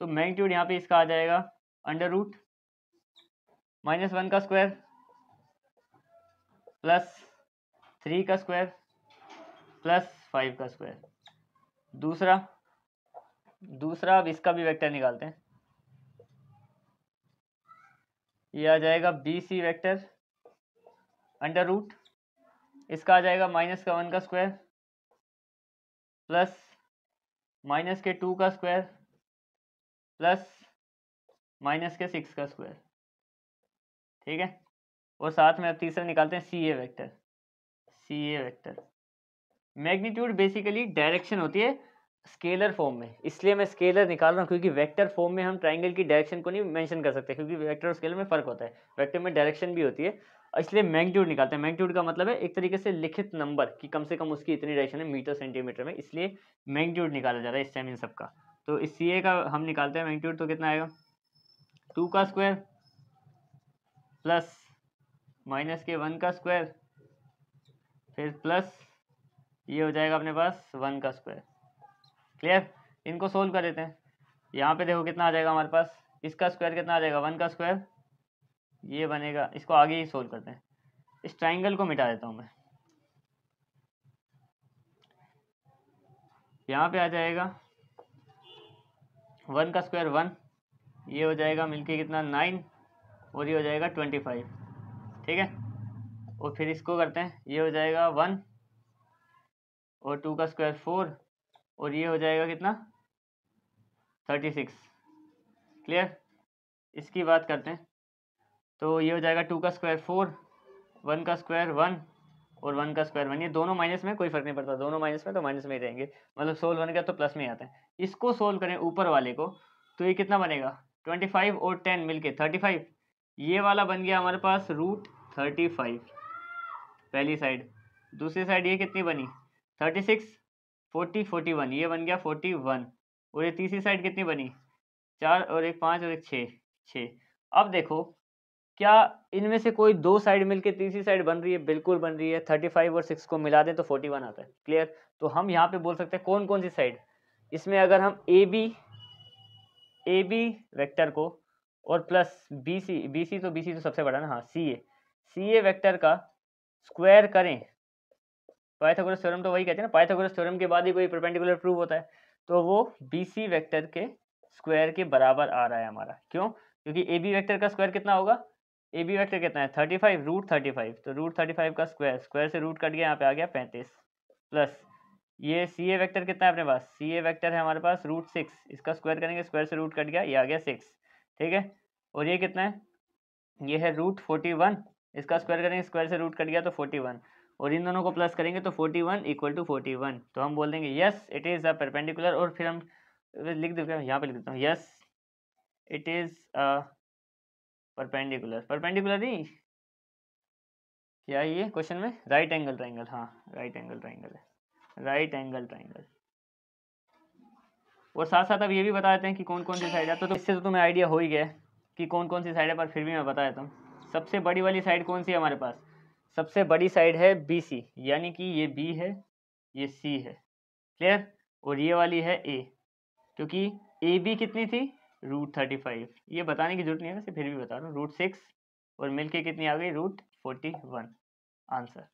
तो मैग्नीट्यूड यहाँ पे इसका आ जाएगा अंडर रूट माइनस वन का स्क्वायर प्लस थ्री का स्क्वायर प्लस फाइव का स्क्वायर। दूसरा दूसरा, अब इसका भी वेक्टर निकालते हैं। ये आ जाएगा B C vector under root. इसका आ जाएगा माइनस का वन का स्क्वायर प्लस माइनस के टू का स्क्वायर प्लस माइनस के सिक्स का स्क्वायर। ठीक है? और साथ में अब तीसरा निकालते हैं C A vector. C A vector. Magnitude basically direction होती है स्केलर फॉर्म में। इसलिए मैं स्केलर निकाल रहा हूँ क्योंकि वेक्टर फॉर्म में हम ट्राइंगल की डायरेक्शन को नहीं मेंशन कर सकते क्योंकि वेक्टर और स्केलर में फ़र्क होता है। वेक्टर में डायरेक्शन भी होती है, इसलिए मैग्नीट्यूड निकालते हैं। मैग्नीट्यूड का मतलब है एक तरीके से लिखित नंबर कि कम से कम उसकी इतनी डायरेक्शन है मीटर सेंटीमीटर में, इसलिए मैग्नीट्यूड निकाला जा रहा है इस टाइम इन सबका तो इस CA का हम निकालते हैं मैग्नीट्यूड तो कितना आएगा? टू का स्क्वायर प्लस माइनस के वन का स्क्वायर फिर प्लस ये हो जाएगा अपने पास वन का स्क्वायर क्लियर इनको सोल्व कर देते हैं। यहाँ पे देखो कितना आ जाएगा हमारे पास। इसका स्क्वायर कितना आ जाएगा? वन का स्क्वायर ये बनेगा। इसको आगे ही सोल्व करते हैं। इस ट्राइंगल को मिटा देता हूँ मैं। यहाँ पे आ जाएगा वन का स्क्वायर वन ये हो जाएगा मिलके कितना? नाइन और ये हो जाएगा ट्वेंटी फाइव ठीक है? और फिर इसको करते हैं, ये हो जाएगा वन और टू का स्क्वायर फोर और ये हो जाएगा कितना? थर्टी सिक्स क्लियर इसकी बात करते हैं। तो ये हो जाएगा टू का स्क्वायर फोर वन का स्क्वायर वन और वन का स्क्वायर वन ये दोनों माइनस में कोई फ़र्क नहीं पड़ता। दोनों माइनस में तो माइनस में ही रहेंगे। मतलब सोल्व होने का तो प्लस में ही आता है। इसको सोल्व करें ऊपर वाले को तो ये कितना बनेगा? ट्वेंटी फाइव और टेन मिलके थर्टी फाइव ये वाला बन गया हमारे पास रूट थर्टी फाइव पहली साइड दूसरी साइड ये कितनी बनी? Thirty six forty forty one ये बन गया फोर्टी वन और ये तीसरी साइड कितनी बनी? चार और एक पाँच और एक छः। छः। अब देखो, क्या इनमें से कोई दो साइड मिलके तीसरी साइड बन रही है? बिल्कुल बन रही है। थर्टी फाइव और सिक्स को मिला दें तो फोर्टी वन आता है। क्लियर तो हम यहाँ पे बोल सकते हैं कौन कौन सी साइड इसमें अगर हम A B A B vector को और plus B C B C तो बी सी तो सबसे बड़ा ना? हाँ C A C A vector का स्क्वायर करें। पाइथागोरस थ्योरम तो वही कहते हैं ना, पाइथागोरस थ्योरम के बाद ही कोई परपेंडिकुलर प्रूव होता है। तो वो बी सी वैक्टर के स्क्वायर के बराबर आ रहा है हमारा। क्यों? क्योंकि ए बी वैक्टर का स्क्वायर कितना होगा? ए बी वैक्टर कितना है? Thirty five root thirty five तो रूट थर्टी फाइव का स्क्वायर स्क्वायर से रूट कट गया, यहाँ पे आ गया पैंतीस प्लस ये सी ए वैक्टर कितना है अपने पास? सी ए वैक्टर है हमारे पास रूट सिक्स इसका स्क्वायर करेंगे स्क्वायर से रूट कट गया, ये आ गया सिक्स ठीक है? और ये कितना है? ये है रूट फोर्टी वन इसका स्क्वायर करेंगे स्क्वायर से रूट कट गया तो फोर्टी वन और इन दोनों को प्लस करेंगे तो forty one equal to forty one तो हम बोल देंगे yes it is a perpendicular और फिर हम लिख देते हैं यहाँ पे लिख देता हूँ yes it is a perpendicular perpendicular नहीं क्या ये क्वेश्चन में? राइट एंगल ट्राइंगल हाँ राइट एंगल ट्राइंगल है राइट एंगल ट्राइंगल और साथ साथ अब ये भी बता देते हैं कि कौन कौन सी साइड है तो, तो इससे तो तुम्हें आइडिया हो ही गया कि कौन कौन सी साइड है पर फिर भी मैं बता देता हूँ। सबसे बड़ी वाली साइड कौन सी है हमारे पास? सबसे बड़ी साइड है बी सी यानी कि ये बी है ये सी है। क्लियर और ये वाली है ए क्योंकि ए बी कितनी थी? रूट थर्टी फाइव ये बताने की ज़रूरत नहीं है वैसे फिर भी बता रहा हूँ। रूट सिक्स और मिलके कितनी आ गई? रूट फोर्टी वन आंसर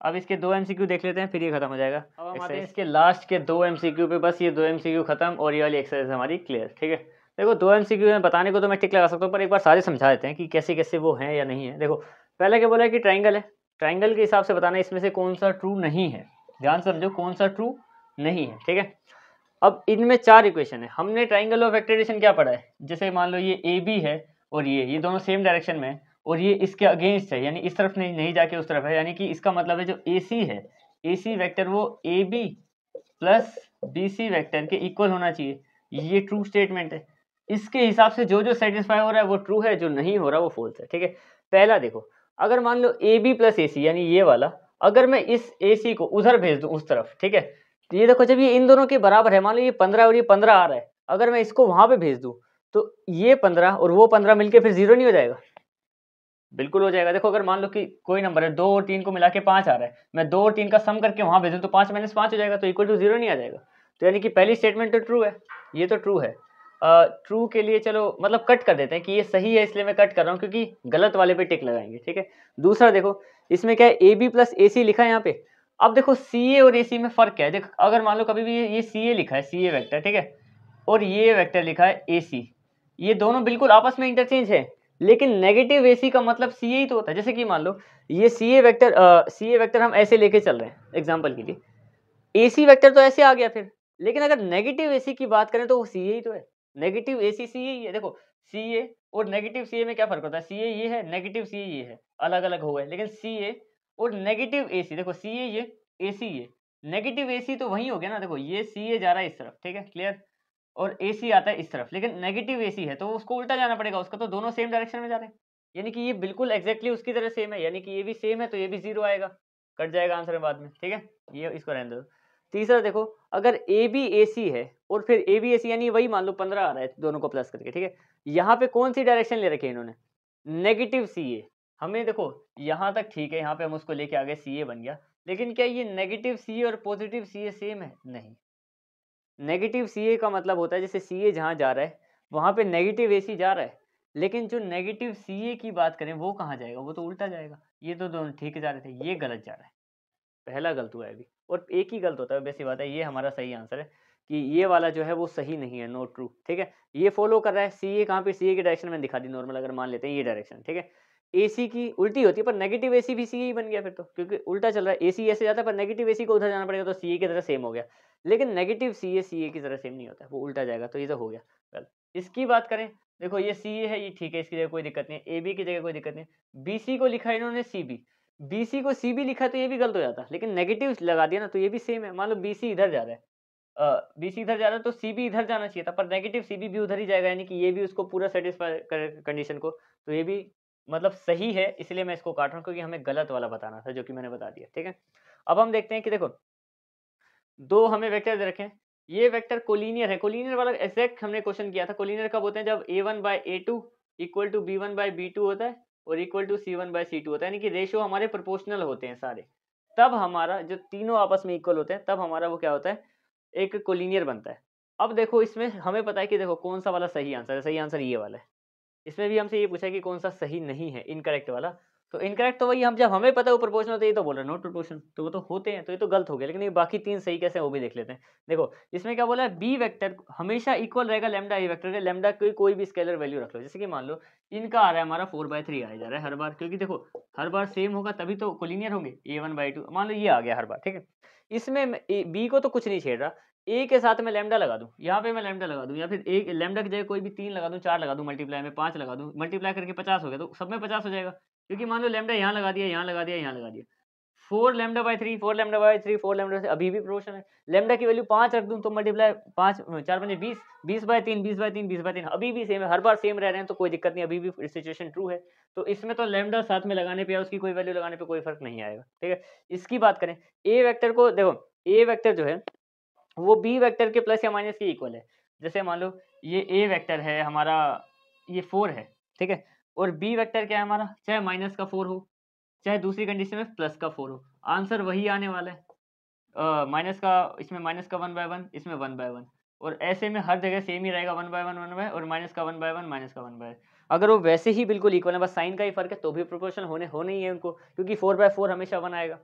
अब इसके दो एमसीक्यू देख लेते हैं फिर ये खत्म हो जाएगा। अब हम आते हैं। इसके लास्ट के दो एमसीक्यू पे बस ये दो एमसीक्यू खत्म और ये वाली एक्सरसाइज हमारी क्लियर ठीक है? देखो, दो एमसीक्यू में बताने को तो मैं टिक लगा सकता हूँ, पर एक बार सारे समझा देते हैं कि कैसे कैसे वो हैं या नहीं है। देखो, पहले क्या बोला है कि ट्राइंगल है? ट्राइंगल के हिसाब से बताना इसमें से कौन सा ट्रू नहीं है। ध्यान समझो, कौन सा ट्रू नहीं है, ठीक है? अब इनमें चार इक्वेशन है। हमने ट्राइंगल ऑफ़ एक्टेडेशन क्या पढ़ा है? जैसे मान लो ये ए बी है और ये ये दोनों सेम डायरेक्शन में है और ये इसके अगेंस्ट है, यानी इस तरफ़ नहीं नहीं जाके उस तरफ़ है, यानी कि इसका मतलब है जो ए सी है ए सी वैक्टर वो A B plus B C vector के इक्वल होना चाहिए। ये ट्रू स्टेटमेंट है। इसके हिसाब से जो जो सेटिस्फाई हो रहा है, वो ट्रू है, जो नहीं हो रहा, वो फॉल्स है, ठीक है? पहला देखो, अगर मान लो ए बी प्लस ए सी यानी ये वाला, अगर मैं इस ए सी को उधर भेज दूँ, उस तरफ़, ठीक है? तो ये देखो, जब ये इन दोनों के बराबर है, मान लो ये पंद्रह और ये पंद्रह आ रहा है, अगर मैं इसको वहाँ पे भेज दूँ तो ये पंद्रह और वो पंद्रह मिलके फिर ज़ीरो नहीं हो जाएगा। बिल्कुल हो जाएगा। देखो, अगर मान लो कि कोई नंबर है, दो और तीन को मिला के पाँच आ रहा है, मैं दो और तीन का सम करके वहाँ भेजूँ तो पाँच माइनस पाँच हो जाएगा तो इक्वल टू ज़ीरो नहीं आ जाएगा। तो यानी कि पहली स्टेटमेंट तो ट्रू है, ये तो ट्रू है। ट्रू के लिए चलो मतलब कट कर देते हैं कि ये सही है, इसलिए मैं कट कर रहा हूँ, क्योंकि गलत वाले पे टिक लगाएँगे, ठीक है? दूसरा देखो, इसमें क्या है ए बी प्लस ए सी लिखा है यहाँ पे? अब देखो सी ए और ए सी में फ़र्क क्या है? देखो, अगर मान लो कभी भी ये सी ए लिखा है सी ए वैक्टर ठीक है? और ये वैक्टर लिखा है ए सी ये दोनों बिल्कुल आपस में इंटरचेंज है, लेकिन नेगेटिव ए सी का मतलब सी ए ही तो होता है। जैसे कि मान लो, ये सी A vector C A vector हम ऐसे लेके चल रहे हैं एग्ज़ाम्पल के लिए। ए सी वैक्टर तो ऐसे आ गया फिर, लेकिन अगर नेगेटिव ए सी की बात करें तो वो सी ए ही तो है। नेगेटिव ए सी सी है देखो, सी ए और नेगेटिव सी ए में क्या फ़र्क होता है? सी ए ये है, नेगेटिव सी ए ये है अलग अलग हो गए, लेकिन सी ए और नेगेटिव ए सी, देखो, सी ए ये, ए सी ये, नेगेटिव ए सी तो वही हो गया ना, देखो, ये सी ए जा रहा है इस तरफ़, ठीक है, क्लियर? और ए सी आता है इस तरफ़, लेकिन नेगेटिव ए सी है तो उसको उल्टा जाना पड़ेगा, उसका तो दोनों सेम डायरेक्शन में जा रहे हैं, यानी कि ये बिल्कुल एक्जैक्टली उसकी तरह सेम है, यानी कि ये भी सेम है तो ये भी ज़ीरो आएगा, कट जाएगा आंसर बाद में, ठीक है? ये इसको रहने दो। तीसरा देखो, अगर ए बी ए सी है और फिर ए बी ए सी यानी वही मान लो पंद्रह आ रहा है, दोनों को प्लस करके, ठीक है? यहाँ पे कौन सी डायरेक्शन ले रखी है इन्होंने? नेगेटिव सी ए हमें देखो, यहाँ तक ठीक है, यहाँ पे हम उसको लेके आ गए सी ए बन गया, लेकिन क्या ये नेगेटिव सी ए और पॉजिटिव सी ए सेम है? नहीं। नेगेटिव सी ए का मतलब होता है, जैसे सी ए जहाँ जा रहा है, वहाँ पे नेगेटिव ए सी जा रहा है, लेकिन जो नेगेटिव सी ए की बात करें, वो कहाँ जाएगा? वो तो उल्टा जाएगा। ये तो दोनों ठीक जा रहे थे, ये गलत जा रहा है। पहला गलत हुआ है अभी। और एक ही गलत होता है, वैसी बात है, ये हमारा सही आंसर है कि ये वाला जो है वो सही नहीं है नोट ट्रू ठीक है? ये फॉलो कर रहा है सी ए कहाँ पे सी ए की डायरेक्शन में दिखा दी नॉर्मल अगर मान लेते हैं ये डायरेक्शन ठीक है? ए सी की उल्टी होती है, पर नेगेटिव ए सी भी सी ही बन गया फिर तो क्योंकि उल्टा चल रहा है ए सी ऐसे जाता है, पर नेगेटिव ए सी को उधर जाना पड़ेगा तो सी ए की तरह सेम हो गया। लेकिन नेगेटिव सी ए सी ए की तरह सेम नहीं होता वो उल्टा जाएगा तो ये तो हो गया वेल इसकी बात करें, देखो ये सी ए है, ये ठीक है, इसकी जगह कोई दिक्कत नहीं है ए बी की जगह कोई दिक्कत नहीं बी सी को लिखा है इन्होंने सी बी बी सी को सी बी लिखा तो ये भी गलत हो जाता। लेकिन नेगेटिव लगा दिया ना तो ये भी सेम है। मान लो बी सी इधर जा रहा है। बी सी इधर जा रहा है तो सी बी इधर जाना चाहिए था, पर नेगेटिव सी भी उधर ही जाएगा, यानी कि ये भी उसको पूरा सेटिस्फाई करे कंडीशन को। तो ये भी मतलब सही है, इसलिए मैं इसको काट रहा हूँ क्योंकि हमें गलत वाला बताना था, जो कि मैंने बता दिया, ठीक है? अब हम देखते हैं कि देखो, दो हमें वेक्टर दे रखे ये वेक्टर कोलिनियर है। कोलिनियर वाला एग्जैक्ट हमने क्वेश्चन किया था। कोलिनियर कब होते हैं? जब A one by A two equal to B one by B two होता है। और equal to C one by C two होता है, यानी कि रेशो हमारे प्रोपोर्शनल होते हैं सारे। तब हमारा जो तीनों आपस में इक्वल होते हैं, तब हमारा वो क्या होता है? एक कोलिनियर बनता है। अब देखो, इसमें हमें पता है कि देखो, कौन सा वाला सही आंसर है? सही आंसर ये वाला है। इसमें भी हमसे ये पूछा है कि कौन सा सही नहीं है इनकरेक्ट वाला। तो इनकरेक्ट तो वही, हम जब, हमें पता है वो प्रोपोर्शन होता है, ये तो बोल रहे हैं नॉट प्रोपोर्शन तो वो तो होते हैं तो ये तो गलत हो गया, लेकिन ये बाकी तीन सही कैसे वो भी देख लेते हैं। देखो, इसमें क्या बोला है बी वेक्टर हमेशा इक्वल रहेगा लेमडा ए वेक्टर है लेमडा की कोई भी स्केलर वैल्यू रख लो, जैसे कि मान लो, इनका आ रहा है हमारा फोर बाय थ्री आ जा रहा है हर बार, क्योंकि देखो, हर बार सेम होगा, तभी तो कोलिनियर होंगे ए वन बाई टू मान लो ये आ गया हर बार, ठीक है? इसमें बी को तो कुछ नहीं छेड़ रहा ए के साथ मैं लेमडा लगा दूँ, यहाँ पे मैं लेमडा लगा दूँ, या फिर एक लेमडा की जगह कोई भी तीन लगा दूँ, चार लगा दूँ मल्टीप्लाई में पाँच लगा दूँ मल्टीप्लाई करके पचास हो गया तो सब में पचास हो जाएगा। क्योंकि मान लो लेमडा यहाँ लगा दिया, यहाँ लगा दिया, यहाँ लगा दिया। Four lambda by three four lambda by three four lambda से अभी भी प्रोपोर्शन है। लेमडा की वैल्यू पाँच रख दूँ तो मल्टीप्लाई पाँच, चार पंजे बीस बीस बाय तीन, बीस बाय तीन, बीस बाय तीन, अभी भी सेम है, हर बार सेम रह रहे हैं तो कोई दिक्कत नहीं, अभी भी सिचुएशन ट्रू है। तो इसमें तो लेमडा साथ में लगाने पे उसकी कोई वैल्यू लगाने पर कोई फ़र्क नहीं आएगा, ठीक है? इसकी बात करें ए वैक्टर को, देखो ए वैक्टर जो है, वो बी वैक्टर के प्लस या माइनस के इक्वल है। जैसे मान लो, ये ए वैक्टर है, हमारा, ये फोर है, ठीक है? और बी वेक्टर क्या है हमारा? चाहे माइनस का फोर हो, चाहे दूसरी कंडीशन में प्लस का फोर हो। आंसर वही आने वाला है। माइनस का, इसमें माइनस का वन बाय वन इसमें वन बाय वन और ऐसे में हर जगह सेम ही रहेगा one by one one by और माइनस का वन बाय वन माइनस का वन बाय अगर वो वैसे ही बिल्कुल इक्वल है, बस साइन का ही फ़र्क है तो भी प्रोपोर्शन होने ही है उनको, क्योंकि फोर बाय फोर हमेशा वन आएगा।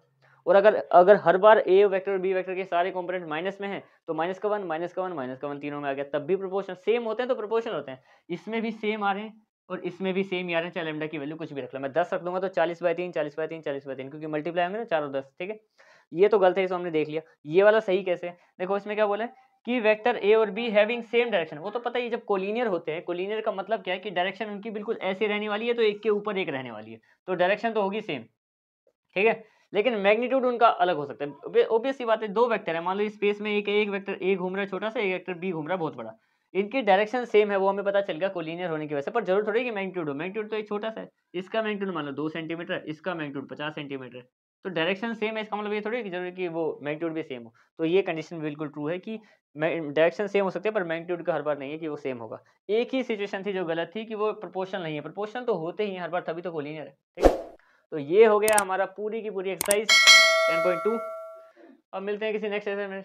और अगर अगर हर बार ए वेक्टर और बी वेक्टर के सारे कंपोनेंट माइनस में है तो माइनस का वन माइनस का वन माइनस का वन तीनों में आ गया। तब भी प्रोपोर्शन सेम होते हैं तो प्रोपोर्शन होते हैं। इसमें भी सेम आ रहे हैं। और इसमें भी सेम ही हैं, चाहे लेमडा की वैल्यू कुछ भी रख लो। मैं दस रख दूँगा तो चालीस बाय तीन, चालीस बाय तीन, चालीस बाय तीन, क्योंकि मल्टीप्लाई होंगे ना चार और दस, ठीक है? ये तो गलत है, इसको हमने देख लिया। ये वाला सही कैसे देखो, इसमें क्या बोला कि वेक्टर ए और बी हैविंग सेम डायरेक्शन वो तो पता ही जब कोलिनियर होते हैं कोलिनियर का मतलब क्या है कि डायरेक्शन उनकी बिल्कुल ऐसे रहने वाली है तो एक के ऊपर एक रहने वाली है। तो डायरेक्शन तो होगी सेम ठीक है? लेकिन मैग्नीट्यूड उनका अलग हो सकता है। ओबियस सी बात है, दो वेक्टर है। मान लो स्पेस में एक एक वेक्टर ए घूम रहा है, छोटा सा, एक वेक्टर बी घूम रहा है, बहुत बड़ा। इनकी डायरेक्शन सेम है, वो हमें पता चल गया कोलिनियर होने की वजह से, पर ज़रूर थोड़ी कि मैग्नीट्यूड हो। मैग्नीट्यूड तो एक छोटा सा है, इसका मैग्नीट्यूड मान लो दो सेंटीमीटर इसका मैग्नीट्यूड पचास सेंटीमीटर तो डायरेक्शन सेम है, इसका मतलब ये थोड़ी कि ज़रूरी कि वो मैग्नीट्यूड भी सेम हो। तो ये कंडीशन बिल्कुल ट्रू है कि डायरेक्शन सेम हो सकते हैं, पर मैग्नीट्यूड का हर बार नहीं है कि वो सेम होगा। एक ही सिचुएशन थी जो गलत थी कि वो प्रोपोर्शनल नहीं है, प्रोपोर्शनल तो होते ही हर बार, तभी तो कोलिनियर है, ठीक है? तो ये हो गया हमारा पूरी की पूरी एक्सरसाइज टेन पॉइंट टू। अब मिलते हैं किसी नेक्स्ट सेशन में